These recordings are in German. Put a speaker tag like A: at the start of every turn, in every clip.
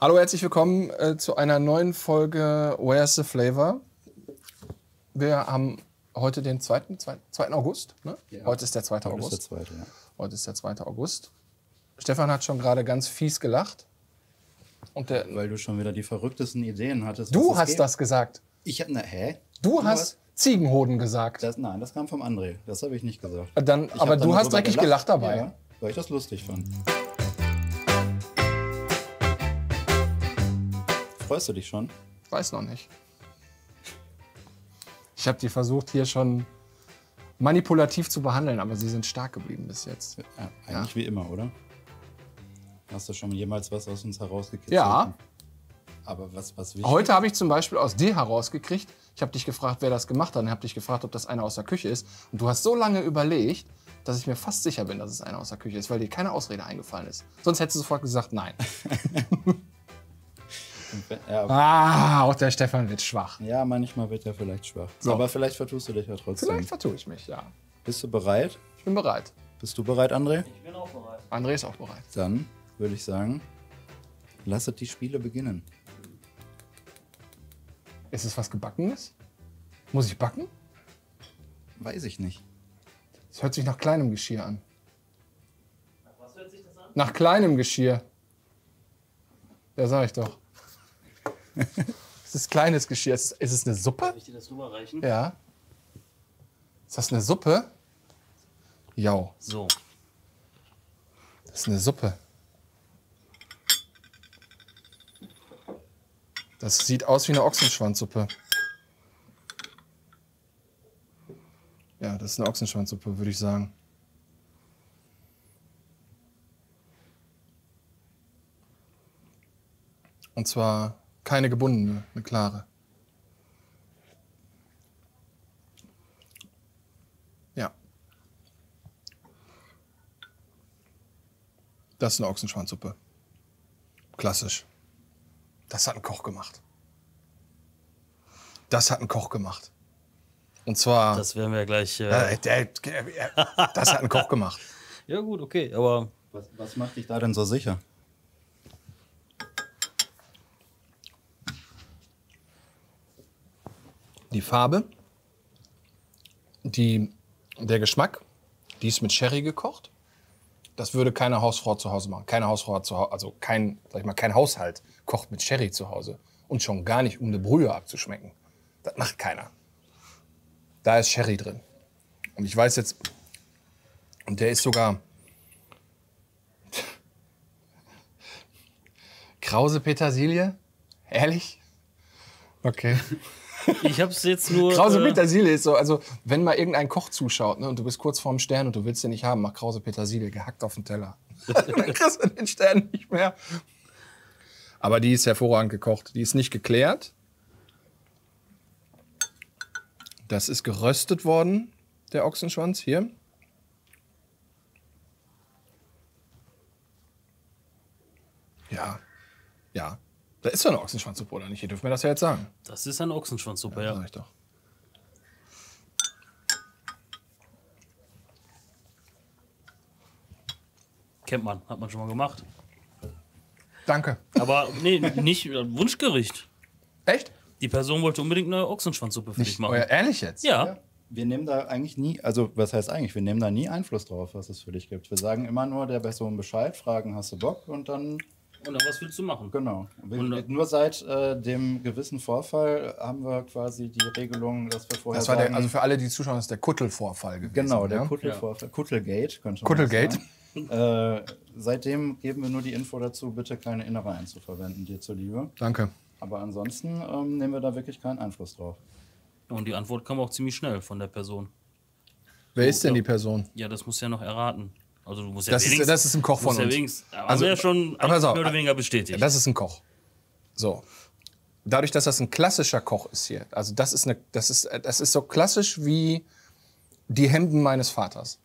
A: Hallo, herzlich willkommen äh, zu einer neuen Folge Where's the Flavor? Wir haben heute den 2. 2. 2. August. Ne? Heute ist der 2.
B: Heute
A: August.
B: ist der zweite, ja.
A: Heute ist der 2. August. Stefan hat schon gerade ganz fies gelacht. Und der,
B: Weil du schon wieder die verrücktesten Ideen hattest.
A: du
B: was
A: hast
B: gibt.
A: das gesagt.
B: Ich hab, na, hä?
A: Du hast Ziegenhoden gesagt.
B: Das, nein, das kam vom André. Das habe ich nicht gesagt.
A: Dann,
B: Ich
A: aber du hast dreckig gelacht dabei.
B: Ja, weil ich das lustig fand. Freust du dich schon?
A: Weiß noch nicht. Ich habe die versucht, hier schon manipulativ zu behandeln, aber sie sind stark geblieben bis jetzt.
B: Ja, eigentlich wie immer, oder? Hast du schon jemals was aus uns herausgekitzelt?
A: Ja.
B: Aber was, was wichtig
A: Heute habe ich zum Beispiel aus dir herausgekriegt, ich habe dich gefragt, wer das gemacht hat, und habe dich gefragt, ob das einer aus der Küche ist. Und du hast so lange überlegt, dass ich mir fast sicher bin, dass es einer aus der Küche ist, weil dir keine Ausrede eingefallen ist. Sonst hättest du sofort gesagt, nein.
B: Ja,
A: Ah, auch der Stefan wird schwach.
B: ja, manchmal wird er vielleicht schwach.
A: So.
B: Aber vielleicht vertust du dich ja trotzdem.
A: Vielleicht vertue ich mich, ja.
B: Bist du bereit?
A: Ich bin bereit.
B: Bist du bereit, André?
C: Ich bin auch bereit.
A: André ist auch bereit.
B: Dann würde ich sagen, lasset die Spiele beginnen.
A: Ist es was Gebackenes? Muss ich backen?
B: Weiß ich nicht.
A: Es hört sich nach kleinem Geschirr an.
C: Was hört sich das an?
A: Nach kleinem Geschirr. Ja, sag ich doch. Es ist kleines Geschirr. Ist, ist es eine Suppe?
C: Darf ich dir das rüberreichen?
A: Ja. Ist das eine Suppe? Ja,
C: So.
A: das ist eine Suppe. Das sieht aus wie eine Ochsenschwanzsuppe. Ja, das ist eine Ochsenschwanzsuppe, würde ich sagen. Und zwar keine gebundene, eine klare. Ja. Das ist eine Ochsenschwanzsuppe. Klassisch. Das hat ein Koch gemacht. Das hat ein Koch gemacht. Und zwar.
C: Das werden wir gleich. Äh,
A: äh, äh, das hat ein Koch gemacht.
C: ja, gut, okay. Aber
B: Was, was macht dich da denn so sicher?
A: Die Farbe, die, der Geschmack, die ist mit Sherry gekocht. Das würde keine Hausfrau zu Hause machen. Keine Hausfrau zu Hause, also kein, sag ich mal, kein Haushalt kocht mit Sherry zu Hause. Und schon gar nicht, um eine Brühe abzuschmecken. Das macht keiner. Da ist Sherry drin. Und ich weiß jetzt, und der ist sogar Krause Petersilie? Ehrlich? Okay.
C: Ich habe es jetzt nur.
A: Krause
C: äh,
A: Petersilie ist so, also wenn mal irgendein Koch zuschaut ne, und du bist kurz vorm Stern und du willst den nicht haben, mach Krause Petersilie gehackt auf den Teller. Dann kriegst du den Stern nicht mehr. Aber die ist hervorragend gekocht. Die ist nicht geklärt. Das ist geröstet worden, der Ochsenschwanz hier. Ja, ja. Da ist doch eine Ochsenschwanzsuppe, oder nicht? Ihr dürft mir das ja jetzt sagen.
C: Das ist eine Ochsenschwanzsuppe,
A: Ja.
C: ja.
A: Sag ich doch.
C: Kennt man, hat man schon mal gemacht.
A: Danke.
C: Aber nee, nicht äh, Wunschgericht.
A: Echt?
C: Die Person wollte unbedingt eine Ochsenschwanzsuppe für dich machen.
A: Euer, ehrlich jetzt?
C: Ja.
B: Wir nehmen da eigentlich nie, also was heißt eigentlich, wir nehmen da nie Einfluss drauf, was es für dich gibt. Wir sagen immer nur der Person Bescheid, fragen, hast du Bock und dann,
C: Und dann was willst du machen?
B: genau. Wir,
C: Und-
B: nur seit äh, dem gewissen Vorfall haben wir quasi die Regelung, dass wir vorher
A: Das war
B: sagen,
A: der, also für alle, die zuschauen, das ist der Kuttelvorfall gewesen.
B: genau, der
A: ja?
B: Kuttelvorfall, Kuttelgate, könnte man
A: Kuttelgate.
B: sagen. Äh, seitdem geben wir nur die Info dazu, bitte keine Innereien zu verwenden, dir zuliebe.
A: Danke.
B: Aber ansonsten ähm, nehmen wir da wirklich keinen Einfluss drauf.
C: Und die Antwort kam auch ziemlich schnell von der Person.
A: Wer ist denn die Person?
C: Ja, das musst du ja noch erraten. Also du musst ja
A: Das ist-
C: wenigstens-
A: das ist ein Koch von
C: ja
A: uns.
C: wenigstens- Aber
A: Also,
C: ja schon
A: aber
C: mehr oder weniger bestätigt.
A: Das ist ein Koch. So. Dadurch, dass das ein klassischer Koch ist hier, also das ist, eine, das ist, das ist so klassisch wie die Hemden meines Vaters.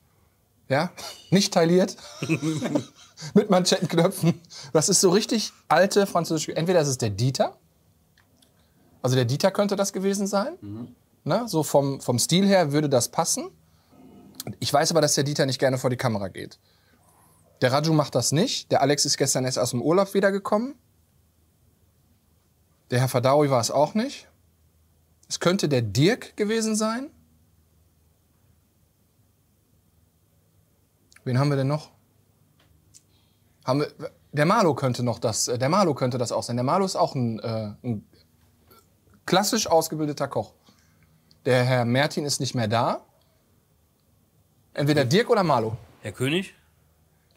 A: Ja? Nicht tailliert. Mit Manschettenknöpfen. Das ist so richtig alte französische. Entweder ist es der Dieter. Also der Dieter könnte das gewesen sein. Ne? So vom, vom Stil her würde das passen. Ich weiß aber, dass der Dieter nicht gerne vor die Kamera geht. Der Raju macht das nicht. Der Alex ist gestern erst aus dem Urlaub wiedergekommen. Der Herr Fadawi war es auch nicht. Es könnte der Dirk gewesen sein. Wen haben wir denn noch? Haben wir, der Malo könnte noch das, äh, der Malo könnte das auch sein. Der Malo ist auch ein, äh, ein klassisch ausgebildeter Koch. Der Herr Mertin ist nicht mehr da. Entweder Dirk oder Malo.
C: Herr König?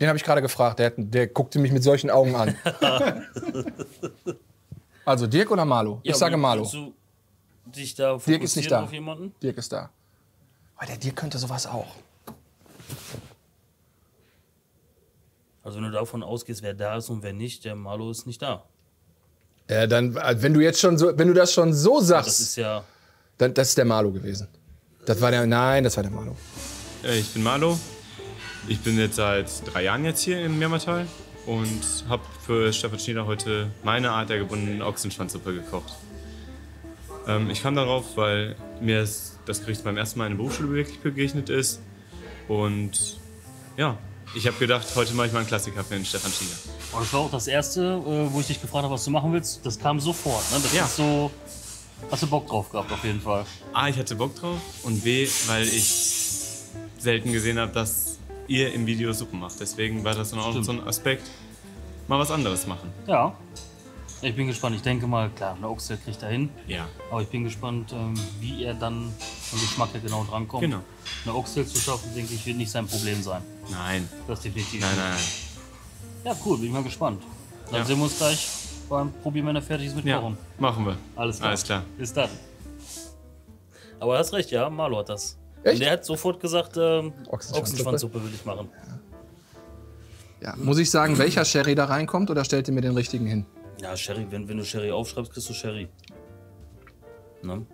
A: Den habe ich gerade gefragt. Der, der guckte mich mit solchen Augen an. also Dirk oder Malo? Ich
C: Ja,
A: sage
C: willst
A: Malo.
C: Du dich da
A: Dirk ist nicht da.
C: auf jemanden?
A: Dirk ist da. Aber der Dirk könnte sowas auch.
C: Also wenn du davon ausgehst, wer da ist und wer nicht, der Malo ist nicht da.
A: Ja, dann, äh, wenn du jetzt schon so, wenn du das schon so
C: Das
A: sagst,
C: ist ja.
A: dann das ist der Malo gewesen. Das war der, nein, das war der Malo.
D: Äh, Ich bin Marlo. Ich bin jetzt seit drei Jahren jetzt hier in Meermatal und habe für Stefan Schnieder heute meine Art der gebundenen Ochsenschwanzsuppe gekocht. Ähm, ich kam darauf, weil mir das Gericht beim ersten Mal in der Berufsschule wirklich begegnet ist. Und ja, ich habe gedacht, heute mache ich mal einen Klassiker für den Stefan Schnieder.
C: Und das war auch das erste, äh, wo ich dich gefragt habe, was du machen willst. Das kam sofort. Ne? Das
D: Ja.
C: ist so. Hast du Bock drauf gehabt, auf jeden Fall.
D: A, ich hatte Bock drauf und B, weil ich selten gesehen habe, dass ihr im Video Suppen macht. Deswegen war das dann auch
C: Stimmt.
D: so ein Aspekt, mal was anderes machen.
C: Ja. Ich bin gespannt. Ich denke mal, klar, eine Ochse kriegt er hin.
D: Ja,
C: Aber ich bin gespannt, ähm, wie er dann vom Geschmack her genau drankommt.
D: Genau.
C: Eine Ochsel zu schaffen, denke ich, wird nicht sein Problem sein.
D: nein,
C: Das definitiv.
D: nein,
C: nicht.
D: nein, nein.
C: Ja, cool, bin ich mal gespannt. Dann
D: Ja.
C: sehen wir uns gleich beim Probieren, wenn er fertig ist mit
D: Ja,
C: Kochen.
D: machen wir.
C: Alles klar.
D: Alles klar.
C: Bis dann. Aber du hast recht, ja, Marlo hat das.
A: Echt?
C: Und der hat sofort gesagt, ähm,
A: Ochsenschwanzsuppe?
C: Will ich machen.
A: Ja. Muss ich sagen, welcher Sherry da reinkommt oder stellt ihr mir den richtigen hin?
C: Ja, Sherry, wenn, wenn du Sherry aufschreibst, kriegst du Sherry. Ne?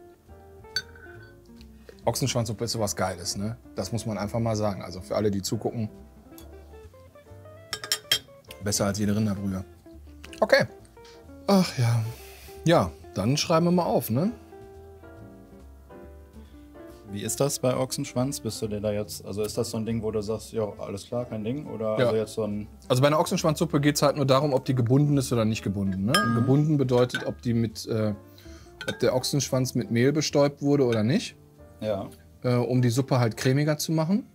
A: Ochsenschwanzsuppe ist sowas Geiles, ne? Das muss man einfach mal sagen. Also für alle, die zugucken, besser als jede Rinderbrühe. Okay. Ach ja. Ja, dann schreiben wir mal auf, ne?
B: Wie ist das bei Ochsenschwanz? Bist du dir da jetzt, also ist das so ein Ding, wo du sagst, ja, alles klar, kein Ding? Oder
A: Ja.
B: also jetzt so ein,
A: Also bei einer Ochsenschwanzsuppe geht es halt nur darum, ob die gebunden ist oder nicht gebunden. Ne? Gebunden bedeutet, ob die mit, äh, ob der Ochsenschwanz mit Mehl bestäubt wurde oder nicht,
B: ja,
A: äh, um die Suppe halt cremiger zu machen.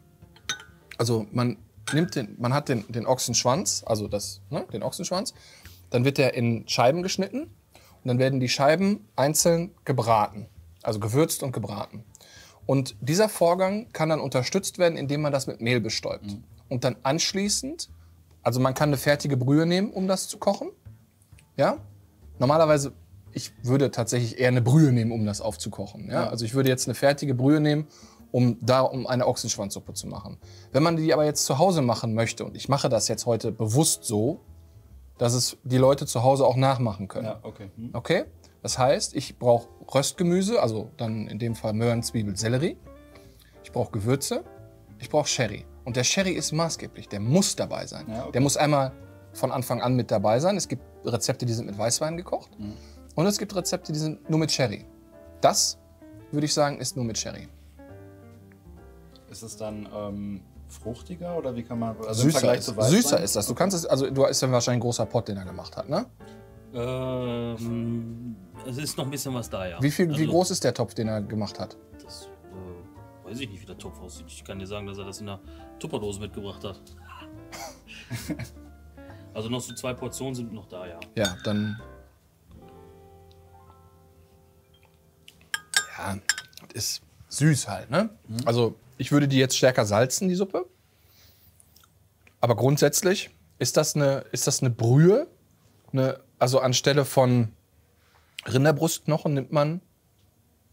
A: Also man nimmt den, man hat den, den Ochsenschwanz, also das, ne, den Ochsenschwanz, dann wird der in Scheiben geschnitten und dann werden die Scheiben einzeln gebraten, also gewürzt und gebraten. Und dieser Vorgang kann dann unterstützt werden, indem man das mit Mehl bestäubt. Und dann anschließend, also man kann eine fertige Brühe nehmen, um das zu kochen. Ja? Normalerweise, ich würde tatsächlich eher eine Brühe nehmen, um das aufzukochen. Ja? Also ich würde jetzt eine fertige Brühe nehmen, um da um eine Ochsenschwanzsuppe zu machen. Wenn man die aber jetzt zu Hause machen möchte, und ich mache das jetzt heute bewusst so, dass es die Leute zu Hause auch nachmachen können.
B: ja, okay. Hm.
A: Okay? Das heißt, ich brauche Röstgemüse, also dann in dem Fall Möhren, Zwiebel, Sellerie. Ich brauche Gewürze. Ich brauche Sherry. Und der Sherry ist maßgeblich. Der muss dabei sein.
B: Ja, okay.
A: Der muss einmal von Anfang an mit dabei sein. Es gibt Rezepte, die sind mit Weißwein gekocht.
B: Mhm.
A: Und es gibt Rezepte, die sind nur mit Sherry. Das, würde ich sagen, ist nur mit Sherry.
B: Ist es dann ähm, fruchtiger oder wie kann man, also im
A: süßer
B: Vergleich
A: ist, süßer ist das. Du kannst es, also du ist ja wahrscheinlich ein großer Pot, den er gemacht hat, ne?
C: Ähm, es ist noch ein bisschen was da, ja.
A: Wie, viel, wie
C: Also,
A: groß ist der Topf, den er gemacht hat?
C: Das äh, weiß ich nicht, wie der Topf aussieht. Ich kann dir sagen, dass er das in einer Tupperdose mitgebracht hat. also noch so zwei Portionen sind noch da, ja.
A: Ja, dann. Ja, das ist süß halt, ne? Also, ich würde die jetzt stärker salzen, die Suppe. Aber grundsätzlich ist das eine, ist das eine Brühe. Eine, also anstelle von Rinderbrustknochen nimmt man,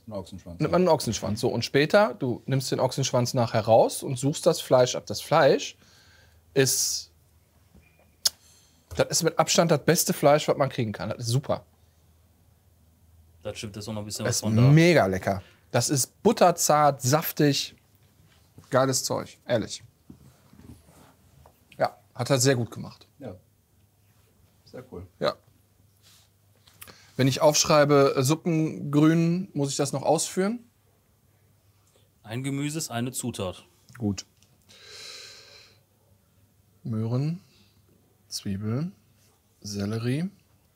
B: Ein Ochsenschwanz.
A: nimmt man einen Ochsenschwanz. So, und später, du nimmst den Ochsenschwanz nachher raus und suchst das Fleisch ab. Das Fleisch ist. Das ist mit Abstand das beste Fleisch, was man kriegen kann. Das ist super.
C: Da stimmt jetzt auch noch ein bisschen
A: Das
C: was
A: ist
C: von da.
A: mega lecker. Das ist butterzart, saftig. Geiles Zeug, ehrlich. Ja, hat er sehr gut gemacht.
B: Ja. Sehr cool.
A: Ja. Wenn ich aufschreibe äh, Suppengrün, muss ich das noch ausführen?
C: Ein Gemüse ist eine Zutat.
A: Gut. Möhren, Zwiebeln, Sellerie,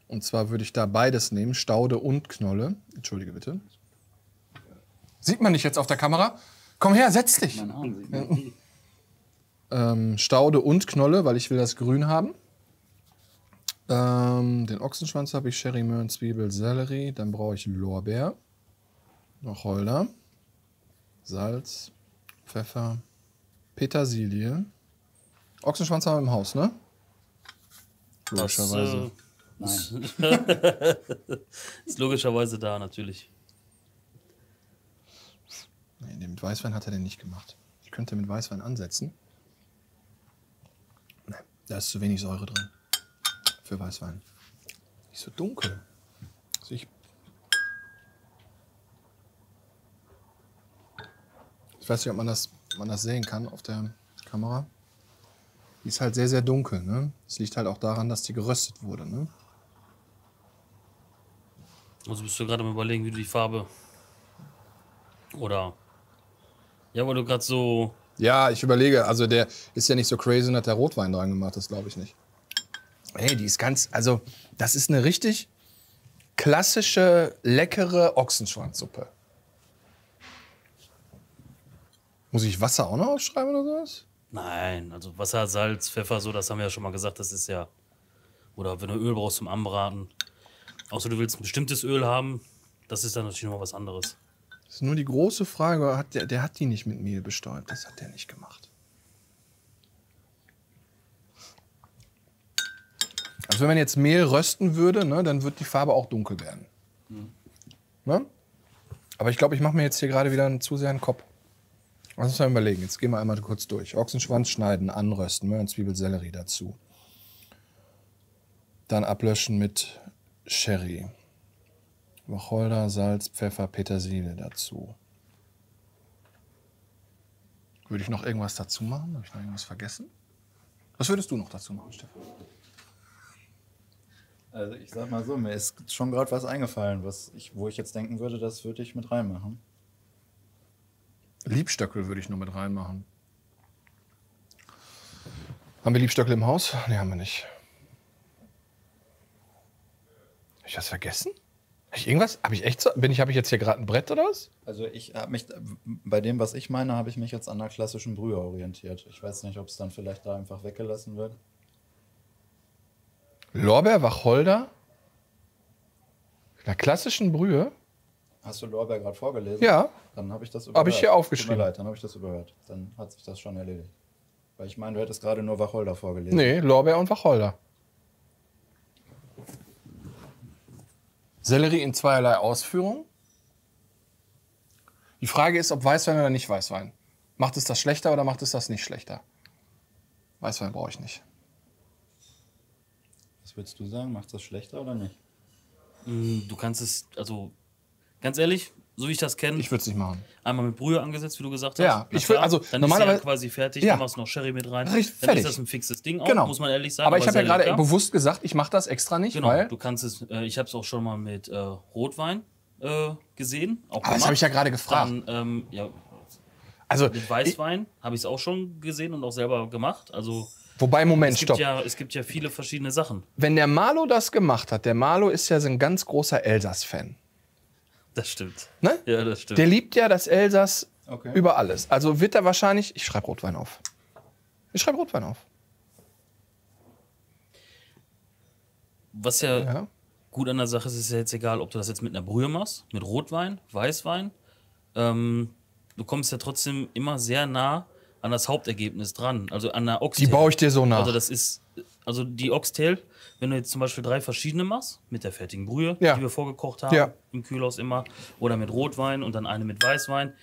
A: Und zwar würde ich da beides nehmen, Staude und Knolle. Entschuldige bitte. Sieht man nicht jetzt auf der Kamera? Komm her, setz dich.
B: Mein Arm sieht man.
A: Ähm, Staude und Knolle, weil ich will das grün haben. Ähm, den Ochsenschwanz habe ich, Sherry, Möhren, Zwiebel, Sellerie. Dann brauche ich Lorbeer, Wacholder, Salz, Pfeffer, Petersilie. Ochsenschwanz haben wir im Haus, ne?
C: Das,
A: Logischerweise.
C: äh, ist logischerweise da, natürlich.
A: Nee, mit Weißwein hat er den nicht gemacht. Ich könnte mit Weißwein ansetzen. Nee, da ist zu wenig Säure drin. Für Weißwein. Nicht so dunkel. Also ich, ich weiß nicht, ob man das, ob man das sehen kann auf der Kamera. Die ist halt sehr, sehr dunkel. Ne? Das liegt halt auch daran, dass die geröstet wurde. Ne?
C: Also bist du gerade am überlegen, wie du die Farbe. Oder. Ja, weil du gerade so.
A: Ja, ich überlege, also der ist ja nicht so crazy und hat der Rotwein dran gemacht, das glaube ich nicht. Hey, die ist ganz, also das ist eine richtig klassische, leckere Ochsenschwanzsuppe. Muss ich Wasser auch noch aufschreiben oder sowas?
C: Nein, also Wasser, Salz, Pfeffer, so, das haben wir ja schon mal gesagt, das ist ja. Oder wenn du Öl brauchst zum Anbraten. Außer du willst ein bestimmtes Öl haben, das ist dann natürlich noch was anderes.
A: Das ist nur die große Frage, hat der, der hat die nicht mit Mehl bestäubt. Das hat der nicht gemacht. Also wenn man jetzt Mehl rösten würde, ne, dann wird die Farbe auch dunkel werden. Ne? Aber ich glaube, ich mache mir jetzt hier gerade wieder einen zu sehr einen Kopf. Lass uns mal überlegen. Jetzt gehen wir einmal kurz durch. Ochsenschwanz schneiden, anrösten, Möhren, Zwiebel, Sellerie dazu. Dann ablöschen mit Sherry. Wacholder, Salz, Pfeffer, Petersilie dazu. Würde ich noch irgendwas dazu machen? Habe ich noch irgendwas vergessen? Was würdest du noch dazu machen, Stefan?
B: Also ich sag mal so, mir ist schon gerade was eingefallen, was ich, wo ich jetzt denken würde, das würde ich mit reinmachen.
A: Liebstöckel würde ich nur mit reinmachen. Haben wir Liebstöckel im Haus? Nee, haben wir nicht. Habe ich was vergessen? Hab ich irgendwas? Habe ich echt so? Bin ich, habe ich jetzt hier gerade ein Brett oder was?
B: Also ich habe mich, bei dem, was ich meine, habe ich mich jetzt an der klassischen Brühe orientiert. Ich weiß nicht, ob es dann vielleicht da einfach weggelassen wird.
A: Lorbeer, Wacholder? In einer klassischen Brühe?
B: Hast du Lorbeer gerade vorgelesen?
A: Ja.
B: Dann habe ich das
A: Hab ich hier aufgeschrieben.
B: Tut mir leid, dann habe ich das überhört. Dann hat sich das schon erledigt. Weil ich meine, du hättest gerade nur Wacholder vorgelesen.
A: Nee, Lorbeer und Wacholder. Sellerie in zweierlei Ausführung. Die Frage ist, ob Weißwein oder nicht Weißwein. Macht es das schlechter oder macht es das nicht schlechter? Weißwein brauche ich nicht.
B: Würdest du sagen? Macht das schlechter oder nicht?
C: Mm, Du kannst es, also ganz ehrlich, so wie ich das kenne,
A: Ich würde es nicht machen.
C: einmal mit Brühe angesetzt, wie du gesagt hast.
A: Ja,
C: Na
A: ich will-
C: klar,
A: also
C: dann
A: normalerweise-
C: ist ja quasi fertig,
A: Ja.
C: dann machst du noch Sherry mit rein.
A: Richtig,
C: dann
A: fertig.
C: ist das ein fixes Ding auch,
A: Genau.
C: muss man ehrlich sagen.
A: Aber ich habe ja gerade
C: lecker.
A: bewusst gesagt, ich mache das extra nicht,
C: Genau,
A: weil.
C: du kannst es, äh, ich habe es auch schon mal mit äh, Rotwein äh, gesehen. Auch
A: Aber das habe ich ja gerade gefragt.
C: Dann, ähm, ja,
A: Also,
C: mit Weißwein habe ich es auch schon gesehen und auch selber gemacht. Also
A: wobei, Moment,
C: es gibt,
A: stopp.
C: ja, es gibt ja viele verschiedene Sachen.
A: Wenn der Malo das gemacht hat, der Malo ist ja so ein ganz großer Elsass-Fan.
C: Das stimmt.
A: Ne?
C: Ja, das stimmt.
A: Der liebt ja das Elsass
B: Okay.
A: über alles. Also wird er wahrscheinlich. Ich schreibe Rotwein auf. Ich schreibe Rotwein auf.
C: Was ja,
A: Ja.
C: gut an der Sache ist, ist ja jetzt egal, ob du das jetzt mit einer Brühe machst, mit Rotwein, Weißwein. Ähm, du kommst ja trotzdem immer sehr nah an das Hauptergebnis dran. Also an der Oxtail.
A: Die baue ich dir so nach.
C: Also das ist, also die Oxtail, wenn du jetzt zum Beispiel drei verschiedene machst, mit der fertigen Brühe,
A: Ja.
C: die wir vorgekocht haben,
A: Ja.
C: im Kühlhaus immer, oder mit Rotwein und dann eine mit Weißwein,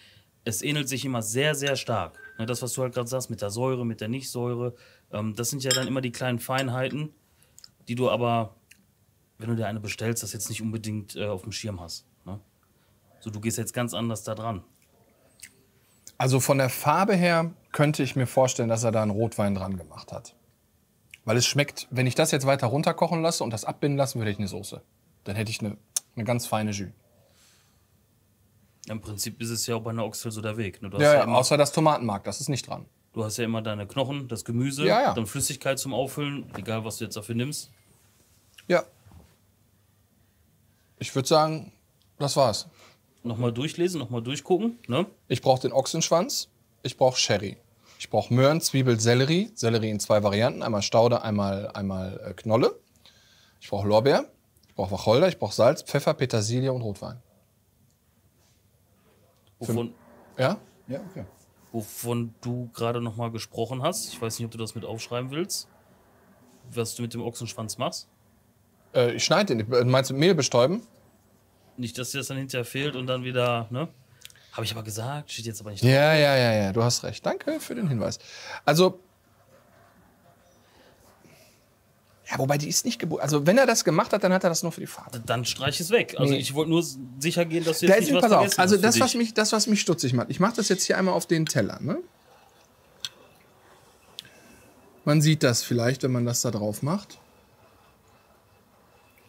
C: es ähnelt sich immer sehr, sehr stark. Ne, das, was du halt gerade sagst, mit der Säure, mit der Nichtsäure, ähm, das sind ja dann immer die kleinen Feinheiten, die du aber, wenn du dir eine bestellst, das jetzt nicht unbedingt äh, auf dem Schirm hast. Ne? So, du gehst jetzt ganz anders da dran.
A: Also von der Farbe her könnte ich mir vorstellen, dass er da einen Rotwein dran gemacht hat. Weil es schmeckt, wenn ich das jetzt weiter runterkochen lasse und das abbinden lassen, würde ich eine Soße. Dann hätte ich eine, eine ganz feine Jus.
C: Im Prinzip ist es ja auch bei einer Oxtail so der Weg. Ne?
A: Ja,
C: ja
A: ja, außer das Tomatenmark, das ist nicht dran.
C: du hast ja immer deine Knochen, das Gemüse,
A: Ja, ja.
C: dann Flüssigkeit zum Auffüllen, egal was du jetzt dafür nimmst.
A: Ja. Ich würde sagen, das war's.
C: Nochmal durchlesen, nochmal durchgucken. Ne?
A: Ich brauche den Ochsenschwanz, ich brauche Sherry. Ich brauche Möhren, Zwiebel, Sellerie. Sellerie in zwei Varianten, einmal Staude, einmal, einmal äh, Knolle. Ich brauche Lorbeer, ich brauche Wacholder, ich brauche Salz, Pfeffer, Petersilie und Rotwein.
C: Wovon,
A: Ja?
B: Ja, okay.
C: wovon du gerade nochmal gesprochen hast. Ich weiß nicht, ob du das mit aufschreiben willst. Was du mit dem Ochsenschwanz machst.
A: Äh, ich schneide den. Äh, Meinst du Mehl bestäuben?
C: Nicht, dass dir das dann hinterher fehlt und dann wieder, ne? Habe ich aber gesagt, steht jetzt aber nicht
A: Ja, ja, ja, ja, du hast recht. Danke für den Hinweis. Also. Ja, wobei die ist nicht geboren. Also, wenn er das gemacht hat, dann hat er das nur für die Farbe.
C: Dann streich es weg. Also
A: Nee.
C: ich wollte nur sicher gehen, dass du
A: Da
C: jetzt
A: ist,
C: nicht was
A: pass auf, also das was, mich, das, was mich stutzig macht. Ich mache das jetzt hier einmal auf den Teller. Ne? Man sieht das vielleicht, wenn man das da drauf macht.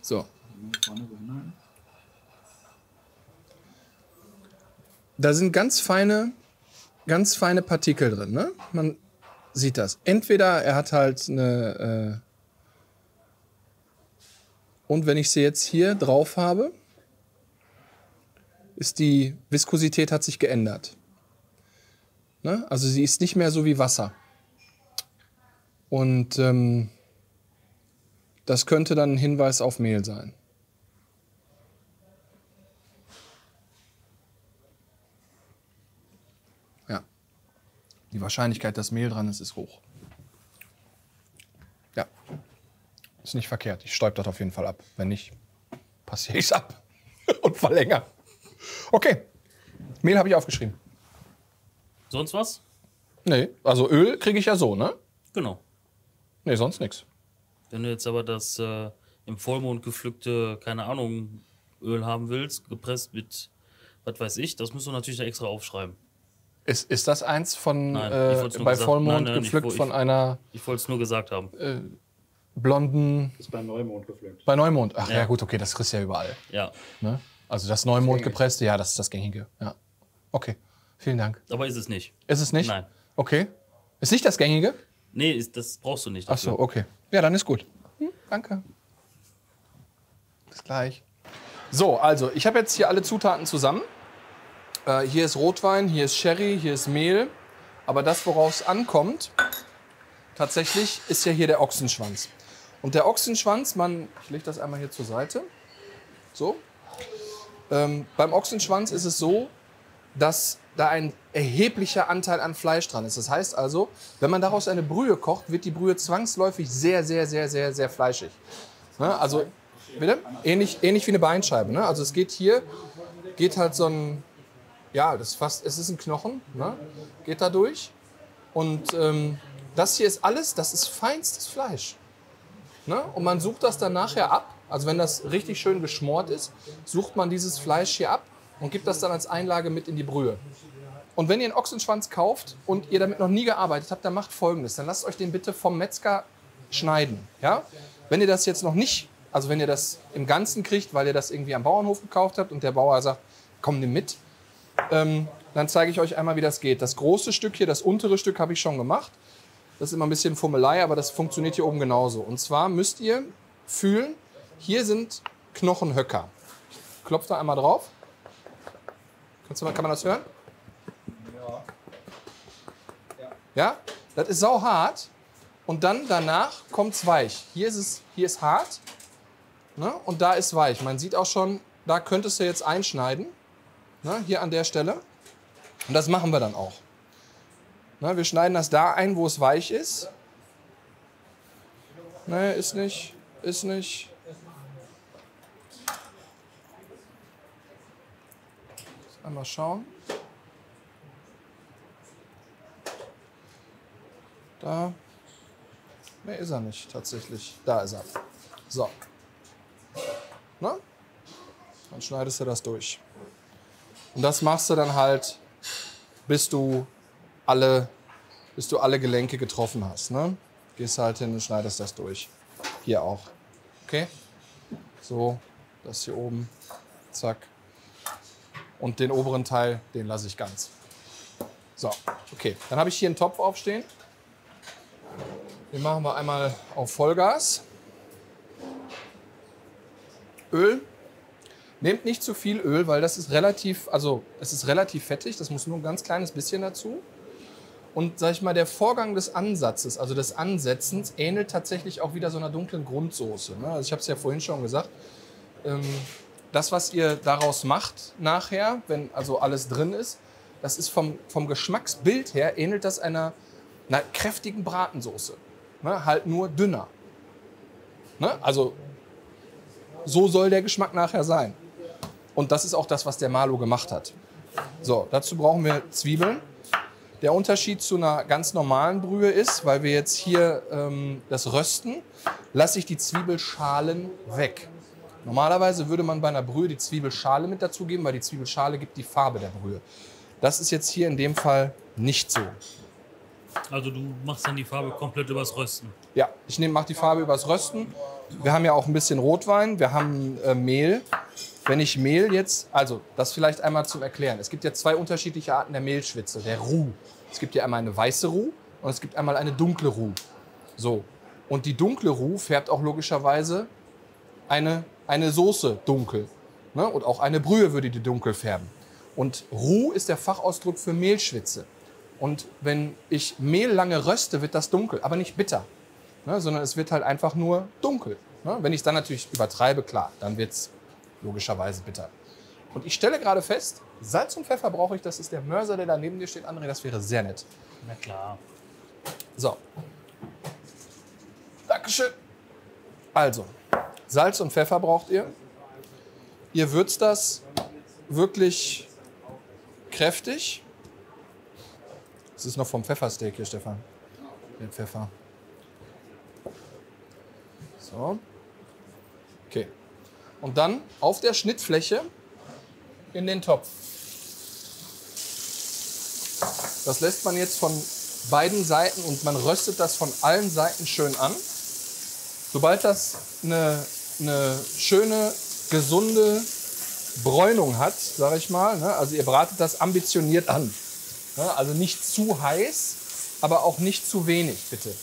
A: So. Da sind ganz feine, ganz feine Partikel drin. Ne? Man sieht das. Entweder er hat halt eine. Äh und wenn ich sie jetzt hier drauf habe, ist die Viskosität hat sich geändert. Ne? Also sie ist nicht mehr so wie Wasser. Und ähm, das könnte dann ein Hinweis auf Mehl sein. Die Wahrscheinlichkeit, dass Mehl dran ist, ist hoch. Ja. Ist nicht verkehrt. Ich stäub das auf jeden Fall ab. Wenn nicht, passiere ich es ab und verlängere. Okay. Mehl habe ich aufgeschrieben.
C: Sonst was?
A: Nee, also Öl kriege ich ja so, ne?
C: Genau.
A: Nee, sonst nichts.
C: Wenn du jetzt aber das äh, im Vollmond gepflückte, keine Ahnung, Öl haben willst, gepresst mit, was weiß ich, das musst du natürlich da extra aufschreiben.
A: Ist, ist das eins von
C: Nein,
A: äh, bei
C: gesagt-
A: Vollmond
C: nein, nein, ich
A: gepflückt von einer
C: Ich wollte es nur gesagt haben.
A: blonden
B: Ist beim Neumond gepflückt.
A: bei Neumond? Ach ja.
C: Ja.
A: gut, okay, das kriegst du ja überall.
C: Ja.
A: Ne? Also das Neumond gepresste, ja, das ist das gängige. Ja. Okay, vielen Dank.
C: Aber ist es nicht.
A: Ist es nicht?
C: Nein.
A: Okay. Ist nicht das gängige?
C: Nee, ist, das brauchst du nicht.
A: Ach so,
C: dafür.
A: okay. Ja, dann ist gut. Hm, danke. Bis gleich. So, also, ich habe jetzt hier alle Zutaten zusammen. Äh, hier ist Rotwein, hier ist Sherry, hier ist Mehl. Aber das, worauf es ankommt, tatsächlich ist ja hier der Ochsenschwanz. Und der Ochsenschwanz, man, ich lege das einmal hier zur Seite. So. Ähm, beim Ochsenschwanz ist es so, dass da ein erheblicher Anteil an Fleisch dran ist. Das heißt also, wenn man daraus eine Brühe kocht, wird die Brühe zwangsläufig sehr, sehr, sehr, sehr, sehr fleischig. Ne? Also, bitte? Ähnlich, ähnlich wie eine Beinscheibe. Ne? Also es geht hier, geht halt so ein, ja, das ist fast, es ist ein Knochen, ne? geht da durch. Und ähm, das hier ist alles, das ist feinstes Fleisch. Ne? Und man sucht das dann nachher ab. Also wenn das richtig schön geschmort ist, sucht man dieses Fleisch hier ab und gibt das dann als Einlage mit in die Brühe. Und wenn ihr einen Ochsenschwanz kauft und ihr damit noch nie gearbeitet habt, dann macht folgendes. Dann lasst euch den bitte vom Metzger schneiden. Ja? Wenn ihr das jetzt noch nicht, also wenn ihr das im Ganzen kriegt, weil ihr das irgendwie am Bauernhof gekauft habt und der Bauer sagt, komm, nimm mit, ähm, dann zeige ich euch einmal, wie das geht. Das große Stück hier, das untere Stück habe ich schon gemacht. Das ist immer ein bisschen Fummelei, aber das funktioniert hier oben genauso. Und zwar müsst ihr fühlen, hier sind Knochenhöcker. Ich klopfe da einmal drauf. Kannst du mal, kann man das hören? Ja. Ja? Das ist sauhart. Und dann danach kommt es weich. Hier ist es hier ist hart ne? und da ist weich. Man sieht auch schon, da könntest du jetzt einschneiden. Ne? Hier an der Stelle. Und das machen wir dann auch. Ne? Wir schneiden das da ein, wo es weich ist. Ne, ist nicht, ist nicht. Einmal schauen. Da. Ne, ist er nicht tatsächlich. Da ist er. So. Ne? Dann schneidest du das durch. Und das machst du dann halt, bis du alle, bis du alle Gelenke getroffen hast. Ne? Gehst halt hin und schneidest das durch. Hier auch. Okay? So, das hier oben. Zack. Und den oberen Teil, den lasse ich ganz. So, okay. Dann habe ich hier einen Topf aufstehen. Den machen wir einmal auf Vollgas. Öl. Nehmt nicht zu viel Öl, weil das ist relativ, also es ist relativ fettig. Das muss nur ein ganz kleines bisschen dazu. Und sag ich mal, der Vorgang des Ansatzes, also des Ansetzens, ähnelt tatsächlich auch wieder so einer dunklen Grundsoße. Ne? Also ich habe es ja vorhin schon gesagt. Ähm, das, was ihr daraus macht nachher, wenn also alles drin ist, das ist vom, vom Geschmacksbild her ähnelt das einer, einer kräftigen Bratensoße. Ne? Halt nur dünner. Ne? Also so soll der Geschmack nachher sein. Und das ist auch das, was der Malo gemacht hat. So, dazu brauchen wir Zwiebeln. Der Unterschied zu einer ganz normalen Brühe ist, weil wir jetzt hier ähm, das rösten, lasse ich die Zwiebelschalen weg. Normalerweise würde man bei einer Brühe die Zwiebelschale mit dazugeben, weil die Zwiebelschale gibt die Farbe der Brühe. Das ist jetzt hier in dem Fall nicht so.
C: Also du machst dann die Farbe komplett übers Rösten.
A: Ja, ich mache die Farbe übers Rösten. Wir haben ja auch ein bisschen Rotwein, wir haben äh, Mehl. Wenn ich Mehl jetzt, also das vielleicht einmal zum Erklären. Es gibt ja zwei unterschiedliche Arten der Mehlschwitze, der Roux. Es gibt ja einmal eine weiße Roux und es gibt einmal eine dunkle Roux. So. Und die dunkle Roux färbt auch logischerweise eine, eine Soße dunkel. Ne? Und auch eine Brühe würde die dunkel färben. Und Roux ist der Fachausdruck für Mehlschwitze. Und wenn ich Mehl lange röste, wird das dunkel, aber nicht bitter. Ne? Sondern es wird halt einfach nur dunkel. Ne? Wenn ich es dann natürlich übertreibe, klar, dann wird es logischerweise bitter. Und ich stelle gerade fest, Salz und Pfeffer brauche ich, das ist der Mörser, der da neben dir steht, André, das wäre sehr nett.
C: Na klar.
A: So. Dankeschön. Also, Salz und Pfeffer braucht ihr. Ihr würzt das wirklich kräftig. Das ist noch vom Pfeffersteak hier, Stefan. Der Pfeffer. So. Und dann auf der Schnittfläche in den Topf. Das lässt man jetzt von beiden Seiten und man röstet das von allen Seiten schön an. Sobald das eine, eine schöne, gesunde Bräunung hat, sage ich mal, ne? also ihr bratet das ambitioniert an. Ne? Also nicht zu heiß, aber auch nicht zu wenig, bitte.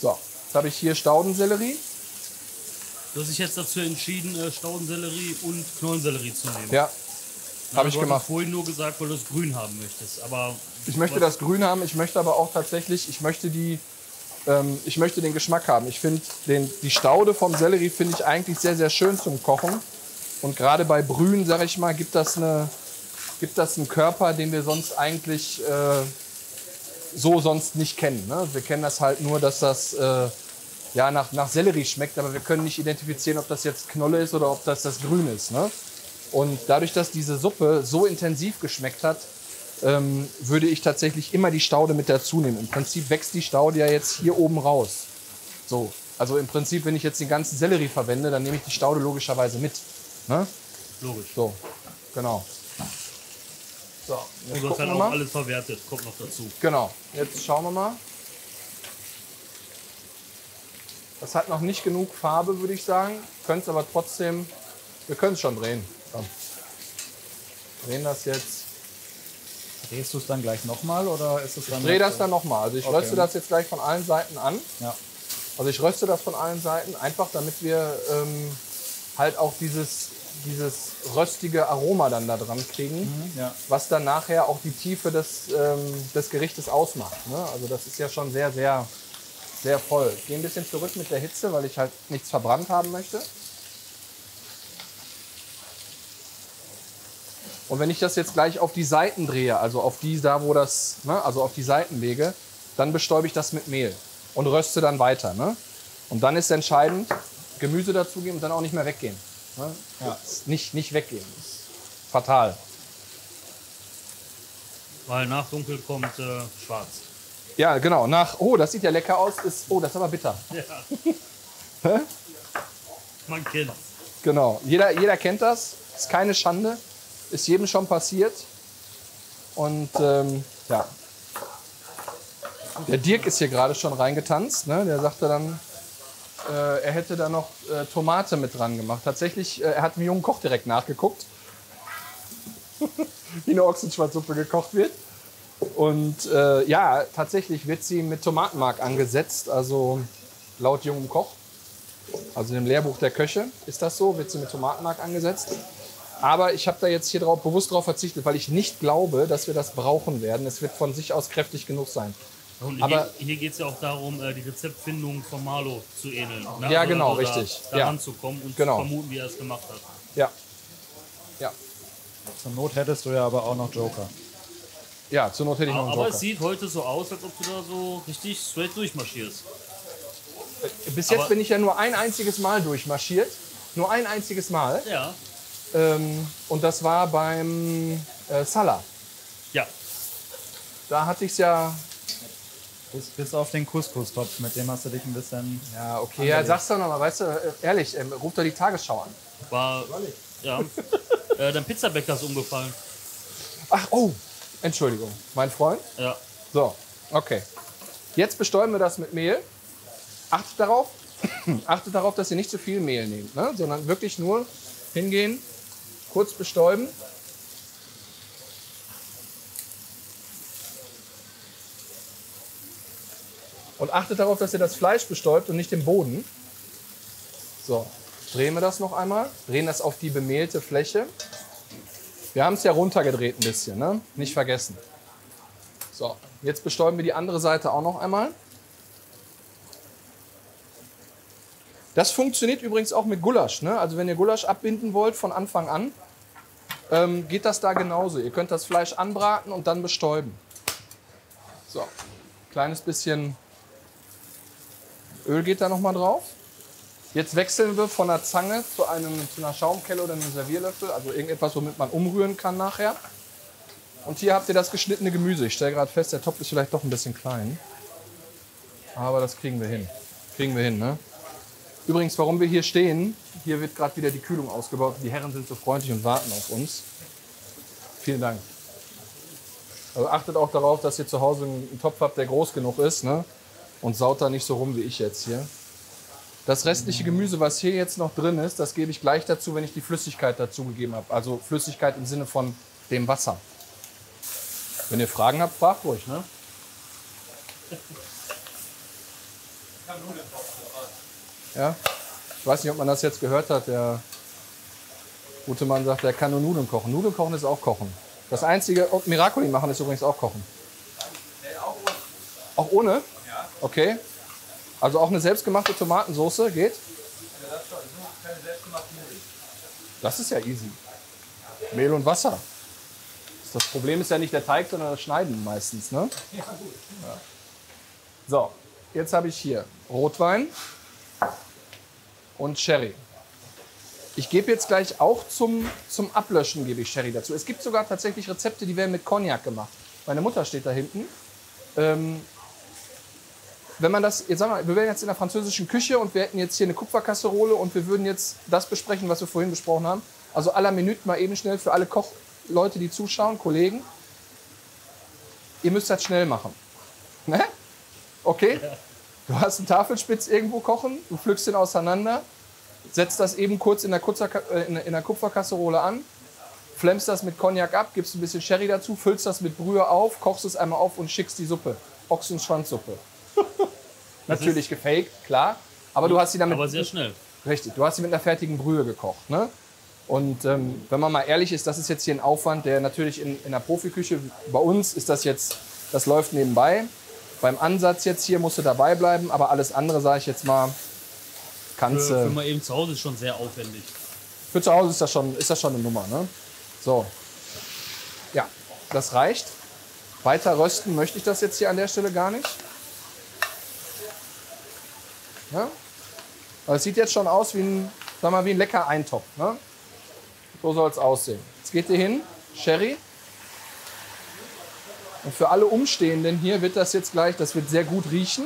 A: So, jetzt habe ich hier Staudensellerie.
C: Du hast dich jetzt dazu entschieden, äh, Staudensellerie und Knollensellerie zu nehmen.
A: Ja, habe ich gemacht.
C: hattest vorhin nur gesagt, weil du es grün haben möchtest. Aber
A: Ich möchte das Grün haben, ich möchte aber auch tatsächlich, ich möchte die, ähm, ich möchte den Geschmack haben. Ich finde die Staude vom Sellerie finde ich eigentlich sehr, sehr schön zum Kochen. Und gerade bei Brühen, sage ich mal, gibt das, eine, gibt das einen Körper, den wir sonst eigentlich äh, so sonst nicht kennen. Ne? Wir kennen das halt nur, dass das äh, ja, nach, nach Sellerie schmeckt, aber wir können nicht identifizieren, ob das jetzt Knolle ist oder ob das das Grün ist. Ne? Und dadurch, dass diese Suppe so intensiv geschmeckt hat, ähm, würde ich tatsächlich immer die Staude mit dazu nehmen. Im Prinzip wächst die Staude ja jetzt hier oben raus. So, also im Prinzip, wenn ich jetzt den ganzen Sellerie verwende, dann nehme ich die Staude logischerweise mit. Ne?
C: logisch.
A: So, genau. So, jetzt
C: Und hast
A: gucken
C: halt auch
A: mal.
C: alles verwertet, kommt noch dazu.
A: Genau, jetzt schauen wir mal. Das hat noch nicht genug Farbe, würde ich sagen. Könnt es aber trotzdem, wir können es schon drehen. Komm. Drehen das jetzt.
B: Drehst du es dann gleich nochmal oder ist es dann.
A: Dreh das dann nochmal. Also ich
B: Okay.
A: röste das jetzt gleich von allen Seiten an.
B: Ja.
A: Also ich röste das von allen Seiten, einfach damit wir ähm, halt auch dieses, dieses röstige Aroma dann da dran kriegen,
B: ja.
A: was dann nachher auch die Tiefe des, ähm, des Gerichtes ausmacht. Ne? Also das ist ja schon sehr, sehr, sehr voll. Ich gehe ein bisschen zurück mit der Hitze, weil ich halt nichts verbrannt haben möchte. Und wenn ich das jetzt gleich auf die Seiten drehe, also auf die da, wo das, ne, also auf die Seiten lege, dann bestäube ich das mit Mehl und röste dann weiter. Ne? Und dann ist entscheidend, Gemüse dazugeben und dann auch nicht mehr weggehen. Ne?
B: Ja.
A: Nicht, nicht weggehen. Das ist fatal.
C: Weil nach dunkel kommt äh, schwarz.
A: Ja, genau. Nach, oh, das sieht ja lecker aus. Ist, oh, das ist aber bitter.
C: Ja. Man kennt's.
A: Genau. Jeder, jeder kennt das. Ist keine Schande. Ist jedem schon passiert. Und ähm, ja. Der Dirk ist hier gerade schon reingetanzt. Ne? Der sagte dann, äh, er hätte da noch äh, Tomate mit dran gemacht. Tatsächlich, äh, er hat dem jungen Koch direkt nachgeguckt, wie eine Ochsenschwarzsuppe gekocht wird. Und äh, ja, tatsächlich wird sie mit Tomatenmark angesetzt, also laut jungem Koch. Also im Lehrbuch der Köche ist das so, wird sie mit Tomatenmark angesetzt. Aber ich habe da jetzt hier drauf, bewusst darauf verzichtet, weil ich nicht glaube, dass wir das brauchen werden. Es wird von sich aus kräftig genug sein.
C: Und
A: Aber-
C: hier, hier geht es ja auch darum, äh, die Rezeptfindung von Marlo zu ähneln. Ne?
A: Ja,
C: Also
A: genau,
C: da-
A: richtig.
C: Da
A: Ja.
C: ranzukommen und
A: Genau.
C: zu vermuten, wie er es gemacht hat.
A: Ja. Ja.
B: Zur Not hättest du ja aber auch noch Joker.
A: Ja, zur Not hätte ich noch einen
C: Aber
A: Joker.
C: es sieht heute so aus, als ob du da so richtig straight durchmarschierst.
A: Bis jetzt
C: aber-
A: bin ich ja nur ein einziges Mal durchmarschiert. Nur ein einziges Mal.
C: Ja.
A: Ähm, und das war beim äh, Salah.
C: Ja.
A: Da hatte ich es ja.
B: Bis, bis auf den Couscous-Topf, mit dem hast du dich ein bisschen.
A: Ja, okay. Ja, sag's doch nochmal, weißt du, äh, ehrlich, ähm, ruf doch die Tagesschau an.
C: War. Ja. äh, dein Pizzabäcker ist umgefallen.
A: Ach, oh, Entschuldigung, mein Freund.
C: Ja.
A: So, okay. Jetzt bestäuben wir das mit Mehl. Achtet darauf, achtet darauf, dass ihr nicht zu viel Mehl nehmt, ne? sondern wirklich nur hingehen, kurz bestäuben. Und achtet darauf, dass ihr das Fleisch bestäubt und nicht den Boden. So, drehen wir das noch einmal. Drehen das auf die bemehlte Fläche. Wir haben es ja runtergedreht ein bisschen, ne? nicht vergessen. So, jetzt bestäuben wir die andere Seite auch noch einmal. Das funktioniert übrigens auch mit Gulasch. Ne? Also wenn ihr Gulasch abbinden wollt von Anfang an, ähm, geht das da genauso. Ihr könnt das Fleisch anbraten und dann bestäuben. So, kleines bisschen Öl geht da noch mal drauf. Jetzt wechseln wir von einer Zange zu, einem, zu einer Schaumkelle oder einem Servierlöffel, also irgendetwas, womit man umrühren kann nachher. Und hier habt ihr das geschnittene Gemüse. Ich stelle gerade fest, der Topf ist vielleicht doch ein bisschen klein. Aber das kriegen wir hin. Kriegen wir hin, ne? Übrigens, warum wir hier stehen, hier wird gerade wieder die Kühlung ausgebaut. Die Herren sind so freundlich und warten auf uns. Vielen Dank. Also achtet auch darauf, dass ihr zu Hause einen Topf habt, der groß genug ist, ne? Und saut da nicht so rum wie ich jetzt hier. Das restliche Gemüse, was hier jetzt noch drin ist, das gebe ich gleich dazu, wenn ich die Flüssigkeit dazugegeben habe. Also Flüssigkeit im Sinne von dem Wasser. Wenn ihr Fragen habt, fragt ruhig, ne? Ja? Ich weiß nicht, ob man das jetzt gehört hat. Der gute Mann sagt, er kann nur Nudeln kochen. Nudeln kochen ist auch Kochen. Das einzige, und Miracoli machen ist übrigens auch Kochen. Auch ohne? Okay. Also auch eine selbstgemachte Tomatensauce geht? Das ist ja easy. Mehl und Wasser. Das Problem ist ja nicht der Teig, sondern das Schneiden meistens. Ne? Ja. So, jetzt habe ich hier Rotwein und Sherry. Ich gebe jetzt gleich auch zum, zum Ablöschen gebe ich Sherry dazu. Es gibt sogar tatsächlich Rezepte, die werden mit Cognac gemacht. Meine Mutter steht da hinten. Ähm, wenn man das, jetzt sagen wir, wir wären jetzt in der französischen Küche und wir hätten jetzt hier eine Kupferkasserole und wir würden jetzt das besprechen, was wir vorhin besprochen haben. Also aller Minute mal eben schnell für alle Kochleute, die zuschauen, Kollegen. Ihr müsst das schnell machen. Ne? Okay? Du hast einen Tafelspitz irgendwo kochen, du pflückst den auseinander, setzt das eben kurz in der, Kupfer, äh, in, in der Kupferkasserole an, flemmst das mit Cognac ab, gibst ein bisschen Sherry dazu, füllst das mit Brühe auf, kochst es einmal auf und schickst die Suppe. Ochsenschwanzsuppe. Natürlich gefaked, klar. Aber du hast sie damit.
C: Aber sehr schnell.
A: Richtig, du hast sie mit einer fertigen Brühe gekocht. Ne? Und ähm, wenn man mal ehrlich ist, das ist jetzt hier ein Aufwand, der natürlich in, in der Profiküche, bei uns ist das jetzt, das läuft nebenbei. Beim Ansatz jetzt hier musst du dabei bleiben, aber alles andere, sage ich jetzt mal, kannst
C: Für, für
A: du.
C: mal eben zu Hause ist schon sehr aufwendig.
A: Für zu Hause ist das schon, ist das schon eine Nummer. Ne? So. Ja, das reicht. Weiter rösten möchte ich das jetzt hier an der Stelle gar nicht. Ja? Aber es sieht jetzt schon aus wie ein, sag mal, wie ein lecker Eintopf. Ne? So soll es aussehen. Jetzt geht ihr hin, Sherry. Und für alle Umstehenden hier wird das jetzt gleich, das wird sehr gut riechen.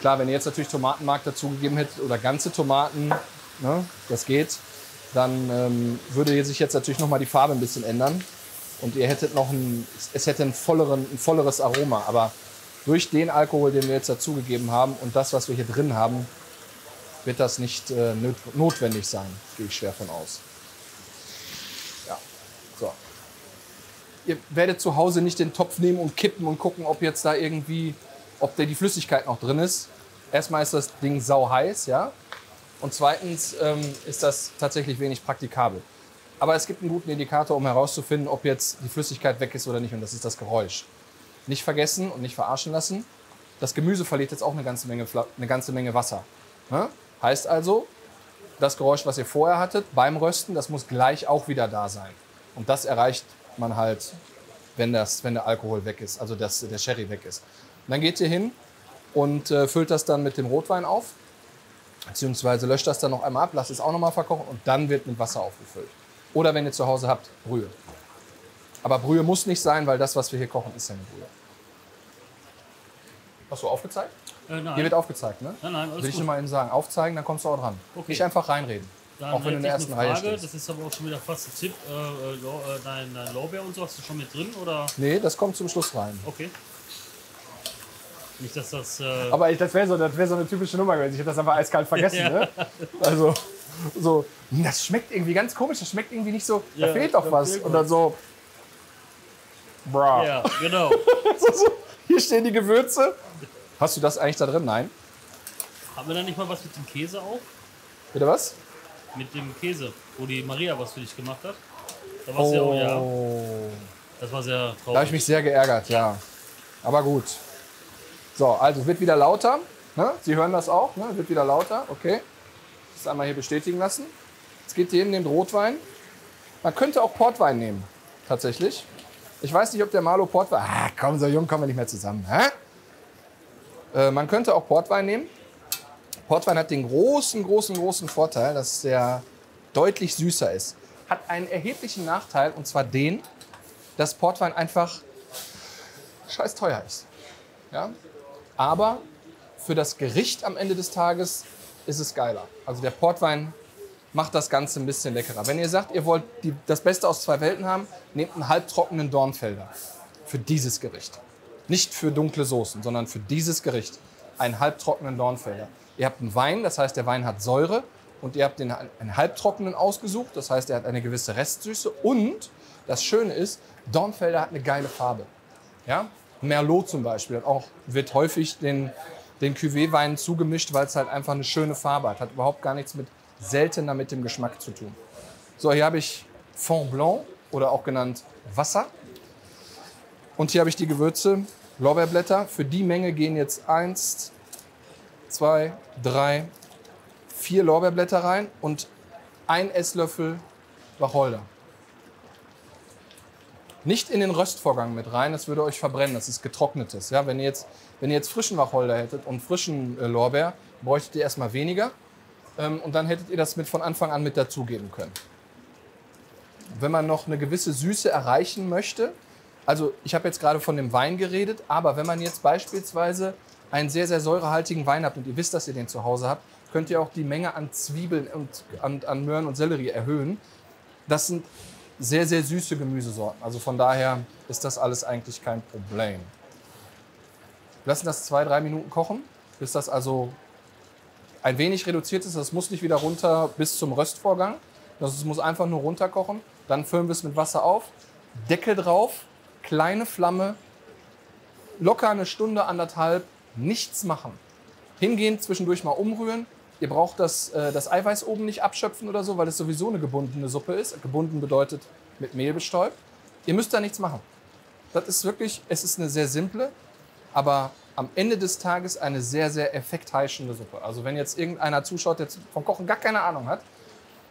A: Klar, wenn ihr jetzt natürlich Tomatenmark dazugegeben hättet oder ganze Tomaten, ne, das geht, dann ähm, würde sich jetzt natürlich noch mal die Farbe ein bisschen ändern. Und ihr hättet noch ein, es hätte ein, volleren, ein volleres Aroma. Aber durch den Alkohol, den wir jetzt dazugegeben haben und das, was wir hier drin haben, wird das nicht äh, not- notwendig sein, gehe ich schwer von aus. Ja, so. Ihr werdet zu Hause nicht den Topf nehmen und kippen und gucken, ob jetzt da irgendwie, ob da die Flüssigkeit noch drin ist. erstmal ist das Ding sau heiß, ja. Und zweitens ähm, ist das tatsächlich wenig praktikabel. Aber es gibt einen guten Indikator, um herauszufinden, ob jetzt die Flüssigkeit weg ist oder nicht. Und das ist das Geräusch. Nicht vergessen und nicht verarschen lassen. Das Gemüse verliert jetzt auch eine ganze Menge, eine ganze Menge Wasser. Ne? Heißt also, das Geräusch, was ihr vorher hattet beim Rösten, das muss gleich auch wieder da sein. Und das erreicht man halt, wenn, das, wenn der Alkohol weg ist, also dass der Sherry weg ist. Und dann geht ihr hin und äh, füllt das dann mit dem Rotwein auf, beziehungsweise löscht das dann noch einmal ab, lasst es auch noch mal verkochen und dann wird mit Wasser aufgefüllt. Oder wenn ihr zu Hause habt, Brühe. Aber Brühe muss nicht sein, weil das, was wir hier kochen, ist ja eine Brühe. Hast du aufgezeigt?
C: Äh, nein.
A: Hier wird aufgezeigt, ne?
C: Nein, nein, alles
A: Will ich nur mal eben sagen. Aufzeigen, dann kommst du auch dran.
C: Okay.
A: Nicht einfach reinreden.
C: Dann
A: auch wenn du in der ersten
C: eine
A: Reihe
C: Frage,
A: stehst.
C: Das ist aber auch schon wieder fast ein Tipp. Äh, äh, äh, dein, dein Lorbeer und so hast du schon mit drin? Oder?
A: Nee, das kommt zum Schluss rein.
C: Okay. Nicht, dass das. Äh,
A: Aber ich, das wäre so, das wär so eine typische Nummer gewesen. Ich hätte das einfach eiskalt vergessen.
C: Ja.
A: Ne? Also, so, das schmeckt irgendwie ganz komisch. Das schmeckt irgendwie nicht so, da
C: Ja,
A: fehlt doch
C: da
A: was. Und dann so, bra.
C: ja, genau.
A: Hier stehen die Gewürze. Hast du das eigentlich da drin? Nein.
C: Haben wir da nicht mal was mit dem Käse auch?
A: Bitte was?
C: Mit dem Käse, wo die Maria was für dich gemacht hat? Da warst du ja auch, ja.
A: Oh.
C: Das war sehr
A: Da habe
C: traurig.
A: ich mich sehr geärgert, ja. Aber gut. So, also es wird wieder lauter. Ne? Sie hören das auch, ne? Wird wieder lauter, okay. Das einmal hier bestätigen lassen. Jetzt geht ihr in den Rotwein. Man könnte auch Portwein nehmen, tatsächlich. Ich weiß nicht, ob der Malo Portwein. Ah, komm, so jung kommen wir nicht mehr zusammen. Äh, man könnte auch Portwein nehmen. Portwein hat den großen, großen, großen Vorteil, dass der deutlich süßer ist. Hat einen erheblichen Nachteil, und zwar den, dass Portwein einfach scheiß teuer ist. Ja? Aber für das Gericht am Ende des Tages ist es geiler. Also der Portwein macht das Ganze ein bisschen leckerer. Wenn ihr sagt, ihr wollt die, das Beste aus zwei Welten haben, nehmt einen halbtrockenen Dornfelder für dieses Gericht. Nicht für dunkle Soßen, sondern für dieses Gericht. Einen halbtrockenen Dornfelder. Ihr habt einen Wein, das heißt, der Wein hat Säure. Und ihr habt den, einen halbtrockenen ausgesucht, das heißt, er hat eine gewisse Restsüße. Und das Schöne ist, Dornfelder hat eine geile Farbe. Ja? Merlot zum Beispiel auch, wird häufig den, den Cuvée-Weinen zugemischt, weil es halt einfach eine schöne Farbe hat. Hat überhaupt gar nichts mit seltener mit dem Geschmack zu tun. So, hier habe ich Fond Blanc oder auch genannt Wasser. Und hier habe ich die Gewürze, Lorbeerblätter. Für die Menge gehen jetzt eins, zwei, drei, vier Lorbeerblätter rein und ein Esslöffel Wacholder. Nicht in den Röstvorgang mit rein, das würde euch verbrennen, das ist getrocknetes. Ja, wenn, ihr jetzt, wenn ihr jetzt frischen Wacholder hättet und frischen äh, Lorbeer, bräuchtet ihr erstmal weniger. Ähm, und dann hättet ihr das mit von Anfang an mit dazugeben können. Wenn man noch eine gewisse Süße erreichen möchte, also ich habe jetzt gerade von dem Wein geredet, aber wenn man jetzt beispielsweise einen sehr, sehr säurehaltigen Wein habt und ihr wisst, dass ihr den zu Hause habt, könnt ihr auch die Menge an Zwiebeln und an, an Möhren und Sellerie erhöhen. Das sind sehr, sehr süße Gemüsesorten. Also von daher ist das alles eigentlich kein Problem. Wir lassen das zwei, drei Minuten kochen, bis das also ein wenig reduziert ist. Das muss nicht wieder runter bis zum Röstvorgang. Das muss einfach nur runterkochen. Dann füllen wir es mit Wasser auf, Deckel drauf, kleine Flamme, locker eine Stunde, anderthalb, nichts machen. Hingehen, zwischendurch mal umrühren. Ihr braucht das, äh, das Eiweiß oben nicht abschöpfen oder so, weil es sowieso eine gebundene Suppe ist. Gebunden bedeutet mit Mehl bestäubt. Ihr müsst da nichts machen. Das ist wirklich, es ist eine sehr simple, aber am Ende des Tages eine sehr, sehr effektheischende Suppe. Also wenn jetzt irgendeiner zuschaut, der vom Kochen gar keine Ahnung hat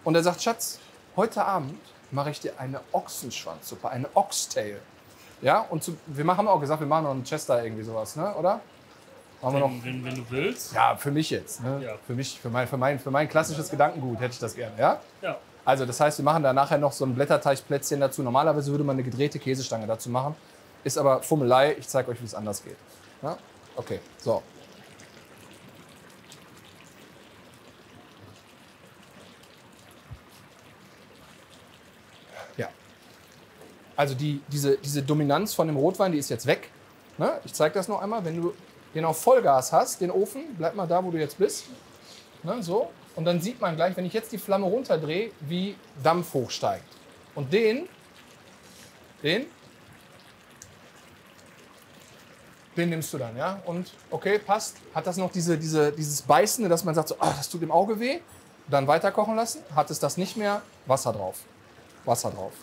A: und er sagt, Schatz, heute Abend mache ich dir eine Ochsenschwanzsuppe, eine Oxtail. Ja, und zu, wir haben auch gesagt, wir machen noch einen Chester irgendwie sowas, ne? oder? Machen wir noch,
C: Wenn, wenn, wenn du willst.
A: ja, für mich jetzt. Ne?
C: Ja.
A: Für mich, für mein, für, mein, für mein klassisches Gedankengut hätte ich das gerne. Ja?
C: Ja.
A: Also das heißt, wir machen da nachher noch so ein Blätterteigplätzchen dazu. Normalerweise würde man eine gedrehte Käsestange dazu machen. Ist aber Fummelei. Ich zeige euch, wie es anders geht. Ja? Okay, so. Ja. Also die, diese, diese Dominanz von dem Rotwein, die ist jetzt weg. Ne? Ich zeige das noch einmal. Wenn du den auf Vollgas hast, den Ofen, bleib mal da, wo du jetzt bist. Ne, so. Und dann sieht man gleich, wenn ich jetzt die Flamme runterdrehe, wie Dampf hochsteigt. Und den, den, Den nimmst du dann, ja? Und okay, passt. Hat das noch diese, diese, dieses Beißende, dass man sagt, so, ah, das tut im Auge weh? Dann weiter kochen lassen. Hat es das nicht mehr? Wasser drauf. Wasser drauf.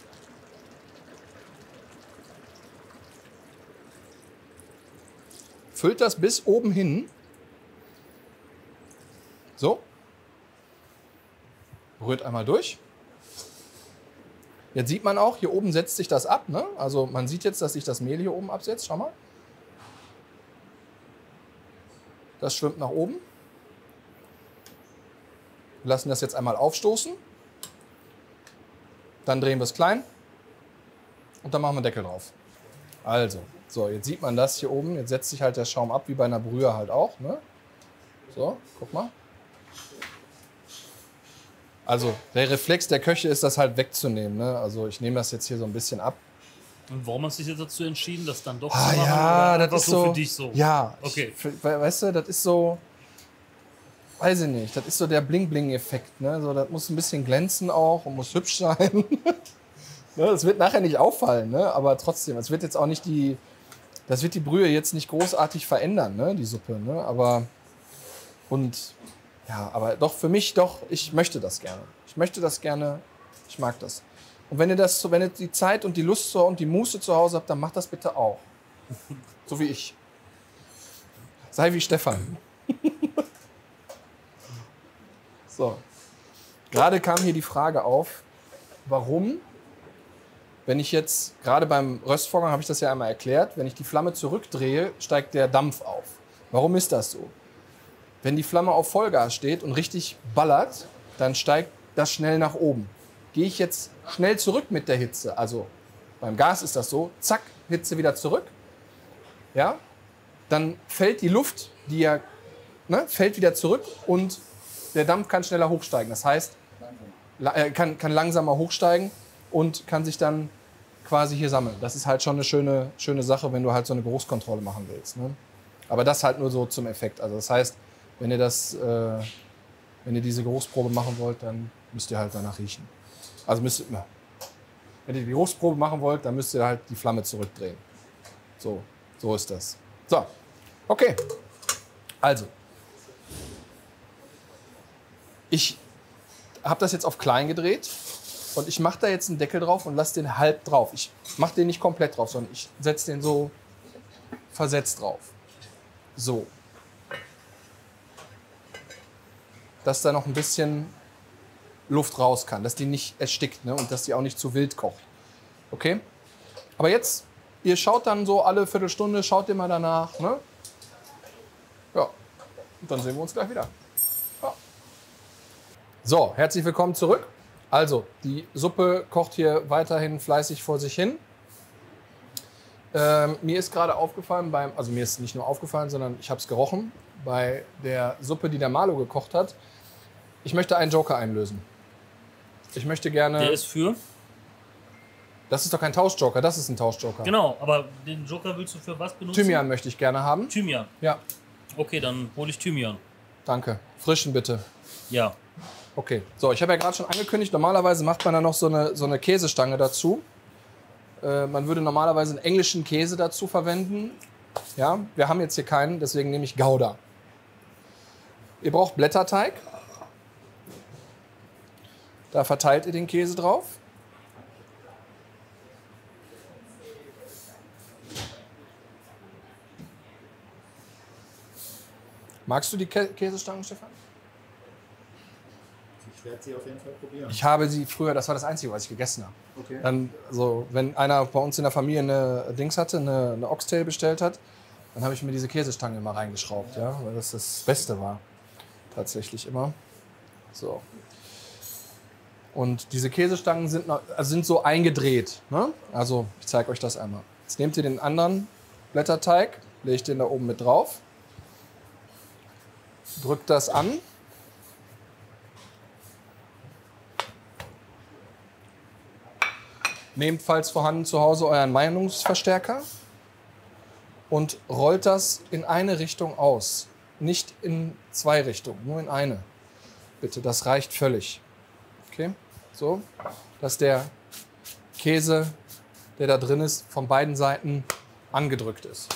A: Füllt das bis oben hin. So. Rührt einmal durch. Jetzt sieht man auch, hier oben setzt sich das ab. Ne? Also man sieht jetzt, dass sich das Mehl hier oben absetzt. Schau mal. Das schwimmt nach oben. Wir lassen das jetzt einmal aufstoßen. Dann drehen wir es klein. Und dann machen wir Deckel drauf. Also, so, jetzt sieht man das hier oben. Jetzt setzt sich halt der Schaum ab, wie bei einer Brühe halt auch. Ne? So, guck mal. Also, der Reflex der Köche ist, das halt wegzunehmen. Ne? Also, ich nehme das jetzt hier so ein bisschen ab.
C: Und warum hast du dich jetzt dazu entschieden, das dann doch
A: Ah,
C: zu machen?
A: ja, das
C: einfach
A: ist so.
C: für dich so?
A: Ja,
C: Okay.
A: Ich, weißt du, das ist so. Weiß ich nicht, das ist so der Bling-Bling-Effekt. Ne? So, das muss ein bisschen glänzen auch und muss hübsch sein. ne? Das wird nachher nicht auffallen, ne? aber trotzdem, es wird jetzt auch nicht die. Das wird die Brühe jetzt nicht großartig verändern, ne? die Suppe. Ne? Aber. Und. Ja, aber doch für mich, doch, ich möchte das gerne. Ich möchte das gerne. Ich mag das. Und wenn ihr das, wenn ihr die Zeit und die Lust und die Muße zu Hause habt, dann macht das bitte auch. So wie ich. Sei wie Stefan. so. Gerade kam hier die Frage auf, warum, wenn ich jetzt, gerade beim Röstvorgang habe ich das ja einmal erklärt, wenn ich die Flamme zurückdrehe, steigt der Dampf auf. Warum ist das so? Wenn die Flamme auf Vollgas steht und richtig ballert, dann steigt das schnell nach oben. Gehe ich jetzt schnell zurück mit der Hitze, also beim Gas ist das so, zack, Hitze wieder zurück, ja, dann fällt die Luft, die ja, ne, fällt wieder zurück und der Dampf kann schneller hochsteigen. Das heißt, äh, kann, kann langsamer hochsteigen und kann sich dann quasi hier sammeln. Das ist halt schon eine schöne, schöne Sache, wenn du halt so eine Geruchskontrolle machen willst. Ne? Aber das halt nur so zum Effekt. Also das heißt, wenn ihr das, äh, wenn ihr diese Geruchsprobe machen wollt, dann müsst ihr halt danach riechen. Also müsst ihr, wenn ihr die Geruchsprobe machen wollt, dann müsst ihr halt die Flamme zurückdrehen. So, so ist das. So, okay. Also, ich habe das jetzt auf klein gedreht und ich mache da jetzt einen Deckel drauf und lasse den halb drauf. Ich mache den nicht komplett drauf, sondern ich setze den so versetzt drauf. So. Dass da noch ein bisschen Luft raus kann, dass die nicht erstickt ne? und dass die auch nicht zu wild kocht. Okay? Aber jetzt, ihr schaut dann so alle Viertelstunde, schaut ihr mal danach. Ne? Ja, und dann sehen wir uns gleich wieder. Ja. So, herzlich willkommen zurück. Also, die Suppe kocht hier weiterhin fleißig vor sich hin. Ähm, mir ist gerade aufgefallen, beim, also mir ist nicht nur aufgefallen, sondern ich habe es gerochen, bei der Suppe, die der Malo gekocht hat. Ich möchte einen Joker einlösen. Ich möchte gerne.
C: Der ist für?
A: das ist doch kein Tauschjoker, das ist ein Tauschjoker.
C: Genau, aber den Joker willst du für was benutzen?
A: Thymian möchte ich gerne haben.
C: Thymian.
A: Ja,
C: Okay, dann hole ich Thymian.
A: danke. Frischen bitte.
C: Ja.
A: Okay, so, ich habe ja gerade schon angekündigt, normalerweise macht man da noch so eine, so eine Käsestange dazu. Äh, man würde normalerweise einen englischen Käse dazu verwenden. Ja, wir haben jetzt hier keinen, deswegen nehme ich Gouda. Ihr braucht Blätterteig. Da verteilt ihr den Käse drauf. Magst du die Kä Käsestangen, Stefan?
B: Ich werde sie auf jeden Fall probieren.
A: Ich habe sie früher, das war das Einzige, was ich gegessen habe.
B: Okay.
A: Dann, so, wenn einer bei uns in der Familie eine Dings hatte, eine, eine Oxtail bestellt hat, dann habe ich mir diese Käsestange immer reingeschraubt, ja, weil das das Beste war. Tatsächlich immer. So. Und diese Käsestangen sind, also sind so eingedreht. Ne? Also, ich zeige euch das einmal. Jetzt nehmt ihr den anderen Blätterteig, legt den da oben mit drauf, drückt das an Nehmt, falls vorhanden, zu Hause euren Meinungsverstärker und rollt das in eine Richtung aus. Nicht in zwei Richtungen, nur in eine. Bitte, das reicht völlig. Okay? So, dass der Käse, der da drin ist, von beiden Seiten angedrückt ist.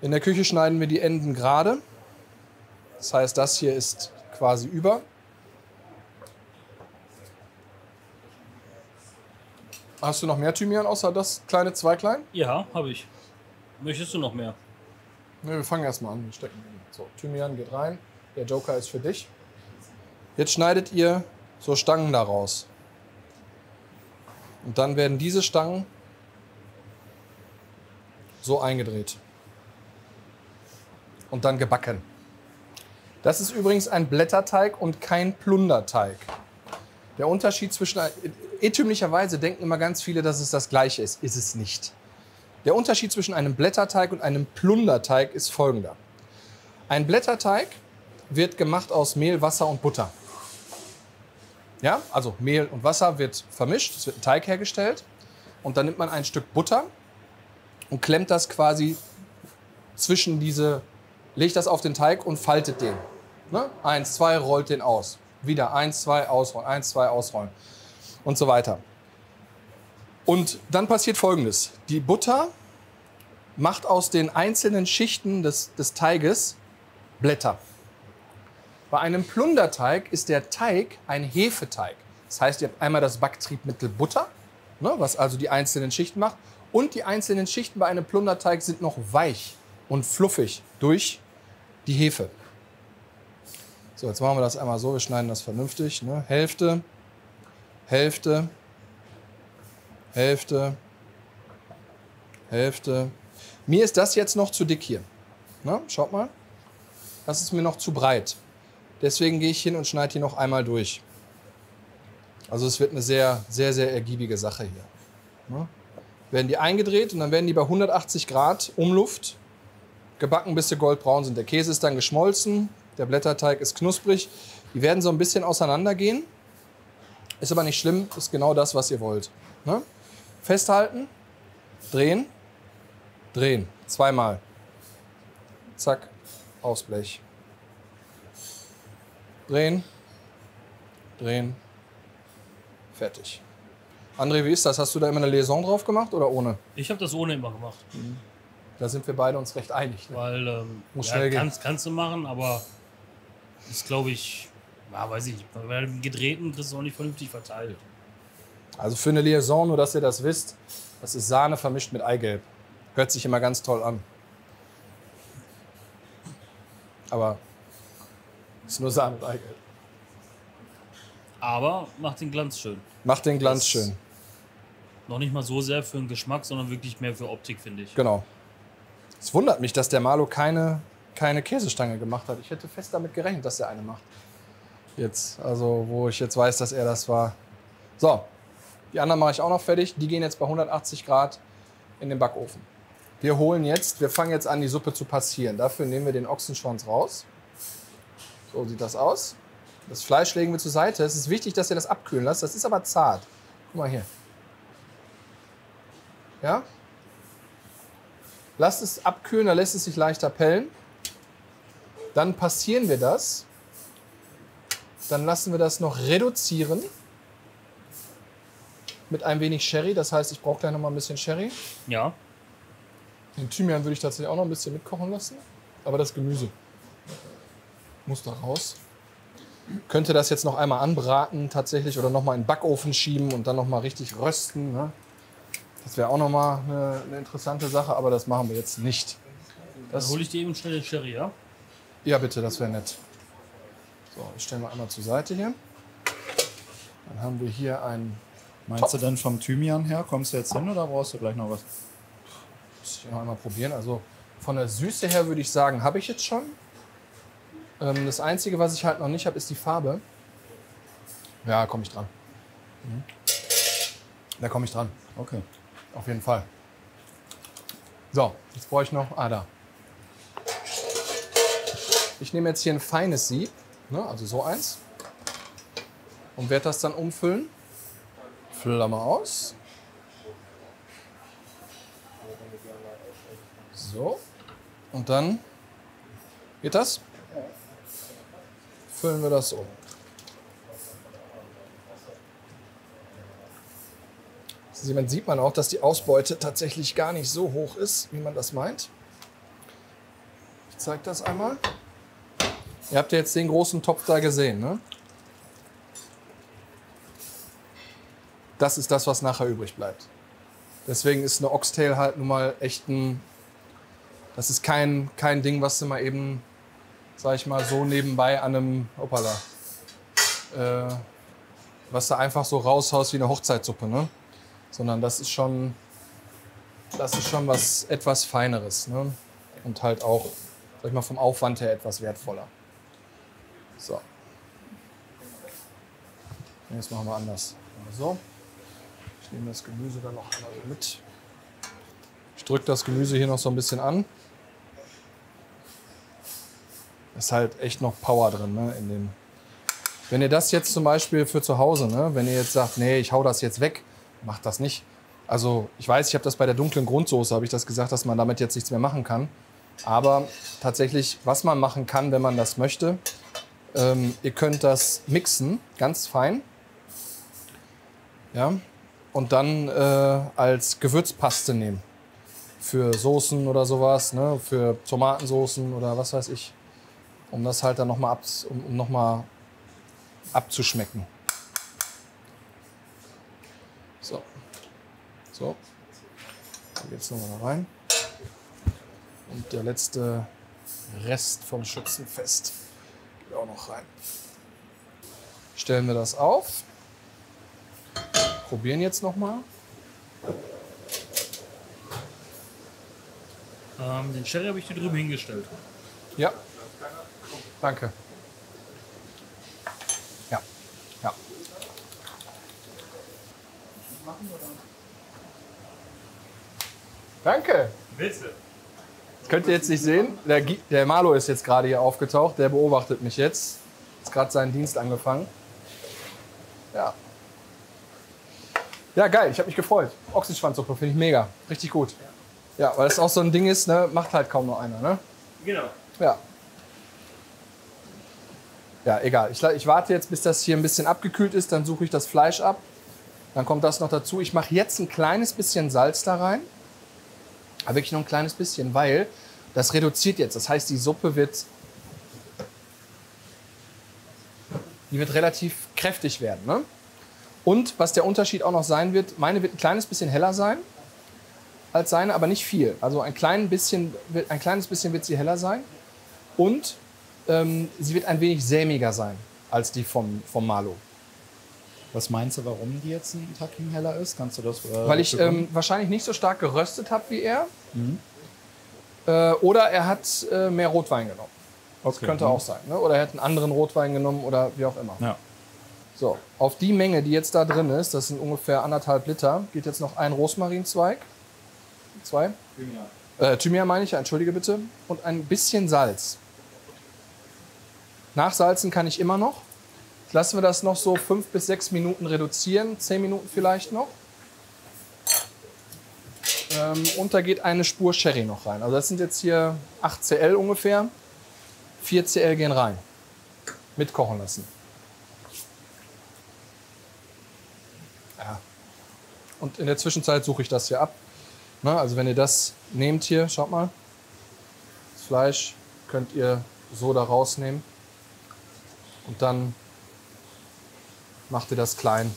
A: In der Küche schneiden wir die Enden gerade. Das heißt, das hier ist quasi über. Hast du noch mehr Thymian außer das kleine Zweiglein?
C: Ja, habe ich. Möchtest du noch mehr?
A: Ne, wir fangen erstmal an. Wir stecken. So, Thymian geht rein. Der Joker ist für dich. Jetzt schneidet ihr so Stangen daraus. Und dann werden diese Stangen so eingedreht. Und dann gebacken. Das ist übrigens ein Blätterteig und kein Plunderteig. Der Unterschied zwischen. Irrtümlicherweise denken immer ganz viele, dass es das gleiche ist. Ist es nicht. Der Unterschied zwischen einem Blätterteig und einem Plunderteig ist folgender. Ein Blätterteig wird gemacht aus Mehl, Wasser und Butter. Ja, also Mehl und Wasser wird vermischt, es wird ein Teig hergestellt und dann nimmt man ein Stück Butter und klemmt das quasi zwischen diese, legt das auf den Teig und faltet den. Ne? Eins, zwei, rollt den aus. Wieder eins, zwei, ausrollen, eins, zwei, ausrollen und so weiter. Und dann passiert Folgendes. Die Butter macht aus den einzelnen Schichten des, des Teiges Blätter. Bei einem Plunderteig ist der Teig ein Hefeteig. Das heißt, ihr habt einmal das Backtriebmittel Butter, ne, was also die einzelnen Schichten macht. Und die einzelnen Schichten bei einem Plunderteig sind noch weich und fluffig durch die Hefe. So, jetzt machen wir das einmal so. Wir schneiden das vernünftig. Ne? Hälfte, Hälfte, Hälfte, Hälfte. Mir ist das jetzt noch zu dick hier. Na, schaut mal. Das ist mir noch zu breit. Deswegen gehe ich hin und schneide hier noch einmal durch. Also es wird eine sehr, sehr, sehr ergiebige Sache hier. Ne? Werden die eingedreht und dann werden die bei 180 Grad Umluft gebacken, bis sie goldbraun sind. Der Käse ist dann geschmolzen, der Blätterteig ist knusprig. Die werden so ein bisschen auseinandergehen. Ist aber nicht schlimm, ist genau das, was ihr wollt. Ne? Festhalten, drehen, drehen. Zweimal. Zack, Ausblech. Drehen, drehen, fertig. André, wie ist das? Hast du da immer eine Liaison drauf gemacht oder ohne?
C: Ich habe das ohne immer gemacht.
A: Da sind wir beide uns recht einig. Ne?
C: Weil, ähm,
A: Muss
C: ja,
A: schnell gehen.
C: kannst, kannst du machen, aber ist, glaube ich, ja, weiß ich. Bei dem Gedrehten kriegst du auch nicht vernünftig verteilt.
A: Also für eine Liaison, nur dass ihr das wisst, das ist Sahne vermischt mit Eigelb. Hört sich immer ganz toll an. Aber ist nur Eigelb.
C: Aber macht den Glanz schön.
A: Macht den Glanz
C: Das-
A: schön.
C: Noch nicht mal so sehr für den Geschmack, sondern wirklich mehr für Optik, finde ich.
A: Genau. Es wundert mich, dass der Malo keine, keine Käsestange gemacht hat. Ich hätte fest damit gerechnet, dass er eine macht. Jetzt, also wo ich jetzt weiß, dass er das war. So, die anderen mache ich auch noch fertig. Die gehen jetzt bei 180 Grad in den Backofen. Wir holen jetzt, wir fangen jetzt an, die Suppe zu passieren. Dafür nehmen wir den Ochsenschwanz raus. So sieht das aus. Das Fleisch legen wir zur Seite. Es ist wichtig, dass ihr das abkühlen lasst. Das ist aber zart. Guck mal hier. Ja? Lasst es abkühlen, dann lässt es sich leichter pellen. Dann passieren wir das. Dann lassen wir das noch reduzieren mit ein wenig Sherry. Das heißt, ich brauche gleich noch mal ein bisschen Sherry.
C: Ja,
A: Den Thymian würde ich tatsächlich auch noch ein bisschen mitkochen lassen. Aber das Gemüse muss da raus. Könnte das jetzt noch einmal anbraten tatsächlich oder noch mal in den Backofen schieben und dann noch mal richtig rösten. Ne? Das wäre auch noch mal eine, eine interessante Sache, aber das machen wir jetzt nicht.
C: dann
A: Das,
C: hole ich dir eben schnell den Sherry, ja?
A: ja, bitte, das wäre nett. So, ich stelle mal einmal zur Seite hier. Dann haben wir hier ein
B: Meinst du denn vom Thymian her? Kommst du jetzt hin oder brauchst du gleich noch was?
A: Muss ich noch einmal probieren. Also von der Süße her würde ich sagen, habe ich jetzt schon. Ähm, das Einzige, was ich halt noch nicht habe, ist die Farbe. Ja, komme ich dran. Mhm. Da komme ich dran,
B: Okay.
A: auf jeden Fall. So, jetzt brauche ich noch. Ah, da. Ich nehme jetzt hier ein feines Sieb, ne, also so eins. Und werde das dann umfüllen. Mal aus. So. Und dann geht das. Füllen wir das um. Hiermit sieht man auch, dass die Ausbeute tatsächlich gar nicht so hoch ist, wie man das meint. zeige das einmal. Ihr habt ja jetzt den großen Topf da gesehen, ne? Das ist das, was nachher übrig bleibt. Deswegen ist eine Oxtail halt nun mal echt ein. Das ist kein, kein Ding, was du mal eben, sag ich mal, so nebenbei an einem. Hoppala. Äh, was du einfach so raushaust wie eine Hochzeitssuppe, ne? Sondern das ist schon. Das ist schon was etwas Feineres, ne? Und halt auch, sag ich mal, vom Aufwand her etwas wertvoller. So. Jetzt machen wir anders. So. Ich nehme das Gemüse dann noch einmal mit. Ich drücke das Gemüse hier noch so ein bisschen an. Ist halt echt noch Power drin, ne, in dem. Wenn ihr das jetzt zum Beispiel für zu Hause, ne, wenn ihr jetzt sagt, nee, ich hau das jetzt weg, macht das nicht. Also ich weiß, ich habe das bei der dunklen Grundsoße, habe ich das gesagt, dass man damit jetzt nichts mehr machen kann. Aber tatsächlich, was man machen kann, wenn man das möchte, ähm, ihr könnt das mixen, ganz fein. Ja, und dann äh, als Gewürzpaste nehmen. Für Soßen oder sowas, ne? für Tomatensoßen oder was weiß ich. Um das halt dann nochmal ab, um, um noch mal abzuschmecken. So. So. Dann geht's nochmal da rein. Und der letzte Rest vom Schützenfest geht auch noch rein. Stellen wir das auf. Probieren jetzt nochmal.
C: Ähm, den Sherry habe ich dir drüben hingestellt.
A: Ja. Danke. Ja. Ja. Danke.
C: Bitte.
A: Das könnt ihr jetzt nicht sehen. Der, der Marlo ist jetzt gerade hier aufgetaucht. Der beobachtet mich jetzt. Ist gerade seinen Dienst angefangen. Ja. Ja, geil. Ich habe mich gefreut. Ochsenschwanzsuppe finde ich mega. Richtig gut. Ja, weil es auch so ein Ding ist, ne? macht halt kaum noch einer. Ne?
C: Genau.
A: Ja. Ja, egal. Ich, ich warte jetzt, bis das hier ein bisschen abgekühlt ist. Dann suche ich das Fleisch ab. Dann kommt das noch dazu. Ich mache jetzt ein kleines bisschen Salz da rein. Aber wirklich nur ein kleines bisschen, weil das reduziert jetzt. Das heißt, die Suppe wird, die wird relativ kräftig werden. Ne? Und was der Unterschied auch noch sein wird, meine wird ein kleines bisschen heller sein als seine, aber nicht viel. Also ein, klein bisschen, ein kleines bisschen wird sie heller sein. Und ähm, sie wird ein wenig sämiger sein als die vom, vom Malo.
B: Was meinst du, warum die jetzt ein Tacken heller ist? Kannst du das äh,
A: Weil ich ähm, wahrscheinlich nicht so stark geröstet habe wie er. Äh, oder er hat äh, mehr Rotwein genommen. Das
B: Okay.
A: könnte
B: Mhm.
A: auch sein. Ne? Oder er hat einen anderen Rotwein genommen oder wie auch immer.
B: Ja.
A: So, auf die Menge, die jetzt da drin ist, das sind ungefähr anderthalb Liter, geht jetzt noch ein Rosmarinzweig. Zwei. Äh, Thymian meine ich, entschuldige bitte. Und ein bisschen Salz. Nachsalzen kann ich immer noch. Lassen wir das noch so fünf bis sechs Minuten reduzieren, zehn Minuten vielleicht noch. Ähm, und da geht eine Spur Sherry noch rein. Also das sind jetzt hier 8 Cl ungefähr. 4 Cl gehen rein. Mitkochen lassen. Ja. Und in der Zwischenzeit suche ich das hier ab. Na, also wenn ihr das nehmt hier, schaut mal. Das Fleisch könnt ihr so da rausnehmen. Und dann macht ihr das klein.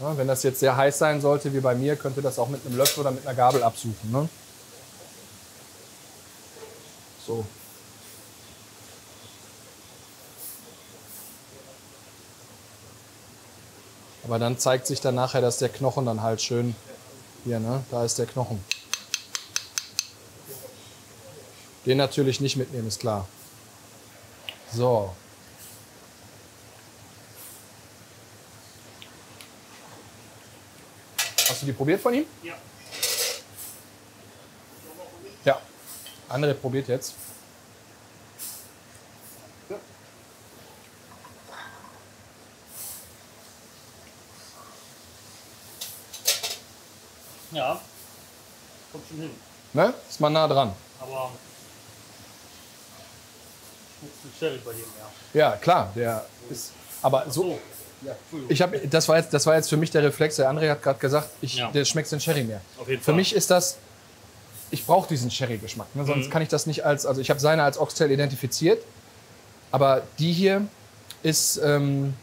A: Ja, wenn das jetzt sehr heiß sein sollte, wie bei mir, könnt ihr das auch mit einem Löffel oder mit einer Gabel absuchen. Ne? So. Aber dann zeigt sich dann nachher, dass der Knochen dann halt schön hier, ne? Da ist der Knochen. Den natürlich nicht mitnehmen, ist klar. So. Hast du die probiert von ihm?
C: Ja.
A: Ja. Andere probiert jetzt.
C: Ja. Kommt schon hin.
A: Ne? Ist mal nah dran.
C: Sherry bei dir mehr.
A: Ja, klar, der ist. Aber so.
C: So. Ja.
A: Ich habe, das war jetzt, das war jetzt für mich der Reflex. Der André hat gerade gesagt, ich,
C: Ja.
A: der schmeckt den Sherry mehr.
C: Auf jeden
A: Für
C: Fall.
A: mich ist das ich brauche diesen Sherry-Geschmack. Ne?
C: Mhm.
A: Sonst kann ich das nicht als, also ich habe seine als Oxtail identifiziert, aber die hier ist, ähm,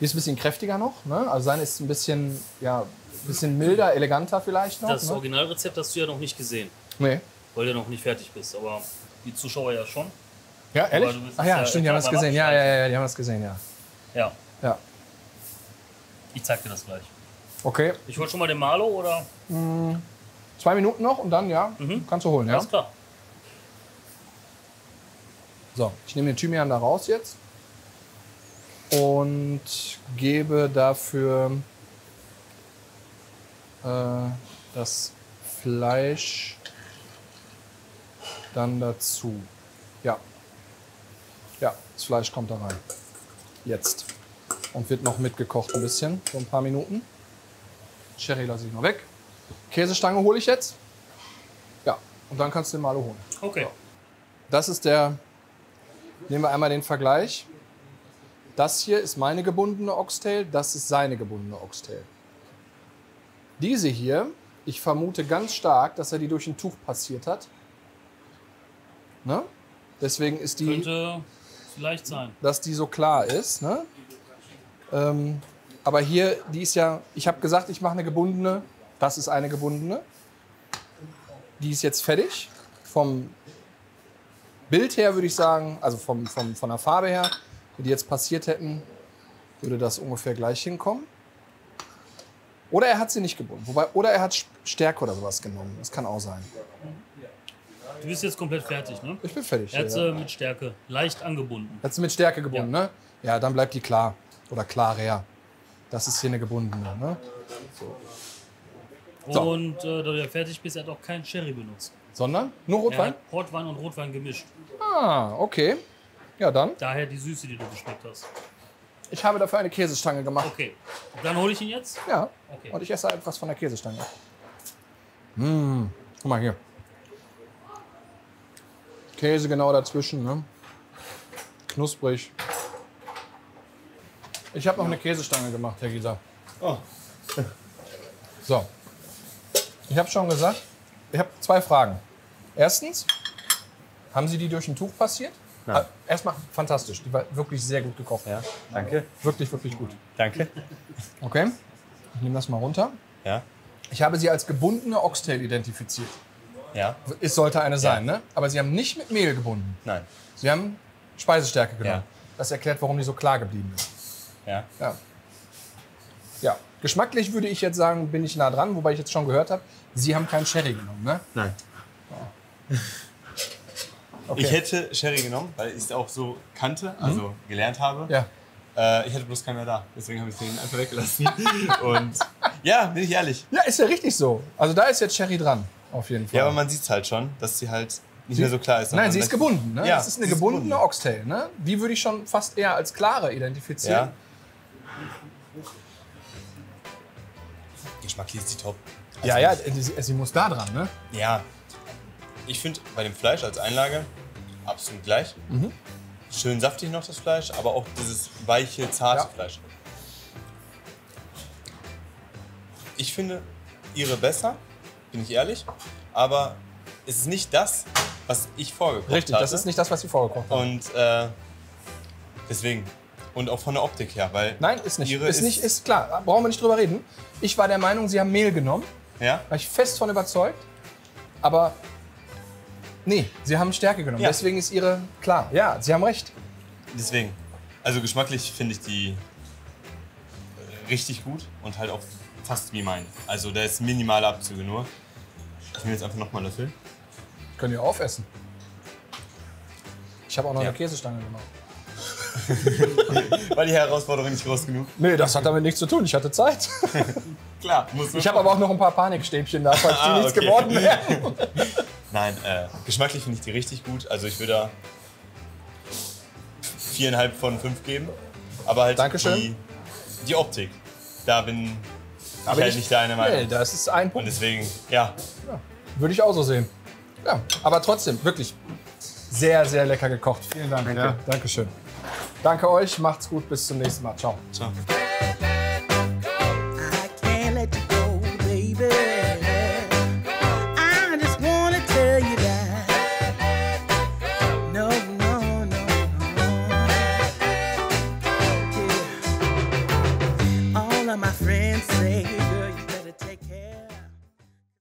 A: die ist ein bisschen kräftiger noch. Ne? Also seine ist ein bisschen, ja, ein bisschen milder, eleganter vielleicht noch.
C: Das
A: ne?
C: Originalrezept hast du ja noch nicht gesehen,
A: Nee.
C: weil du noch nicht fertig bist. Aber die Zuschauer ja schon.
A: Ja, ehrlich? Ach ja,
C: ja
A: stimmt, die haben das gesehen. Ja, ja, ja, die haben das gesehen, ja.
C: Ja,
A: Ja.
C: ich zeig dir das gleich.
A: Okay,
C: Ich hol schon mal den Malo oder?
A: zwei Minuten noch und dann, ja, kannst du holen, ja?
C: Alles klar.
A: So, ich nehme den Thymian da raus jetzt und gebe dafür äh, das Fleisch dann dazu. Ja. Das Fleisch kommt da rein. Jetzt. Und wird noch mitgekocht ein bisschen, so ein paar Minuten. Sherry lasse ich noch weg. Käsestange hole ich jetzt. Ja, und dann kannst du den Malo holen.
C: Okay.
A: Das ist der. Nehmen wir einmal den Vergleich. Das hier ist meine gebundene Oxtail, das ist seine gebundene Oxtail. Diese hier, ich vermute ganz stark, dass er die durch ein Tuch passiert hat. Ne? Deswegen ist die,
C: Könnte vielleicht sein.
A: dass die so klar ist. Ne? Ähm, aber hier, die ist ja, ich habe gesagt, ich mache eine gebundene. Das ist eine gebundene. Die ist jetzt fertig. Vom Bild her würde ich sagen, also vom, vom, von der Farbe her, wenn die jetzt passiert hätten, würde das ungefähr gleich hinkommen. Oder er hat sie nicht gebunden. Wobei, oder er hat Stärke oder sowas genommen. Das kann auch sein.
C: Du bist jetzt komplett fertig, ne?
A: Ich bin fertig.
C: Er hat
A: ja.
C: sie mit Stärke leicht angebunden.
A: Sie mit Stärke gebunden,
C: Ja.
A: ne? Ja, dann bleibt die klar. Oder klarer. Das ist hier eine gebundene, ne? So.
C: Und äh, da du ja fertig bist, er hat auch keinen Sherry benutzt.
A: Sondern? Nur
C: Er
A: Rotwein?
C: hat Portwein und Rotwein gemischt.
A: Ah, okay. Ja, dann.
C: Daher die Süße, die du geschmeckt hast.
A: Ich habe dafür eine Käsestange gemacht.
C: Okay. Dann hole ich ihn jetzt.
A: Ja.
C: Okay.
A: Und ich esse etwas von der Käsestange. Mmh. Guck mal hier. Käse genau dazwischen, ne? Knusprig. Ich habe noch eine Käsestange gemacht, Herr Gieser.
D: Oh.
A: So. Ich habe schon gesagt, ich habe zwei Fragen. Erstens, haben Sie die durch ein Tuch passiert?
E: Nein.
A: Ah, Erstmal fantastisch. Die war wirklich sehr gut gekocht.
E: Ja, danke.
A: Wirklich, wirklich gut.
E: Danke.
A: Okay. Ich nehme das mal runter.
E: Ja,
A: Ich habe sie als gebundene Oxtail identifiziert.
E: Ja,
A: Es sollte eine sein, ne? Aber sie haben nicht mit Mehl gebunden.
E: nein.
A: Sie haben Speisestärke genommen.
E: Ja.
A: Das erklärt, warum die so klar geblieben ist.
E: Ja,
A: Ja. Ja. Geschmacklich würde ich jetzt sagen, bin ich nah dran, wobei ich jetzt schon gehört habe, Sie haben keinen Sherry genommen, ne?
E: nein.
A: Okay.
D: Ich hätte Sherry genommen, weil ich es auch so kannte, also gelernt habe.
A: Ja.
D: Äh, ich hatte bloß keinen mehr da, deswegen habe ich den einfach weggelassen. Und ja, bin ich ehrlich.
A: Ja, ist ja richtig so. Also da ist jetzt Sherry dran, auf jeden Fall.
D: Ja, aber man sieht es halt schon, dass sie halt nicht
A: Sie-
D: mehr so klar ist.
A: Nein, sie ist gebunden. Ne?
D: Ja,
A: das ist eine gebundene
D: gebunden.
A: Oxtail. Ne? Die würde ich schon fast eher als klare identifizieren.
D: Ja. Geschmacklich ist die top.
A: Ja, ja, sie, sie muss da dran, ne?
D: Ja. Ich finde bei dem Fleisch als Einlage absolut gleich.
A: Mhm.
D: Schön saftig noch das Fleisch, aber auch dieses weiche, zarte
A: Ja.
D: Fleisch. Ich finde ihre besser, bin ich ehrlich, aber es ist nicht das, was ich vorgekocht
A: Richtig,
D: hatte.
A: das ist nicht das, was sie vorgekocht haben.
D: Und äh, deswegen. Und auch von der Optik her, weil.
A: Nein, ist nicht.
D: Ihre
A: Ist, nicht, ist klar. Brauchen wir nicht drüber reden. Ich war der Meinung, sie haben Mehl genommen.
D: Ja?
A: War ich fest von überzeugt. Aber nee, sie haben Stärke genommen.
D: Ja.
A: Deswegen ist ihre klar. Ja, sie haben recht.
D: Deswegen. Also geschmacklich finde ich die äh, richtig gut und halt auch fast wie mein. Also da ist minimale Abzüge nur. Ich nehme jetzt einfach nochmal einen Löffel.
A: Könnt ihr aufessen. Ich habe auch noch
D: Ja.
A: eine Käsestange gemacht.
D: War die Herausforderung nicht groß genug?
A: Nee, das hat damit nichts zu tun. Ich hatte Zeit.
D: Klar, muss
A: Ich habe aber auch noch ein paar Panikstäbchen da, falls die
D: Ah,
A: nichts
D: okay.
A: geworden wären.
D: Nein, äh, geschmacklich finde ich die richtig gut. Also ich würde da viereinhalb von fünf geben. Aber halt
A: Dankeschön.
D: Die, die Optik. Da bin
A: Aber
D: ich halt
A: ich-
D: nicht der eine
A: Nee,
D: Meinung.
A: das ist ein
D: Und
A: Punkt.
D: deswegen, ja,
A: Würde ich auch so sehen. Ja, aber trotzdem, wirklich sehr, sehr lecker gekocht. Vielen Dank.
E: Danke.
A: Ja, Dankeschön. Danke euch, macht's gut, bis zum nächsten Mal. Ciao.
D: ciao.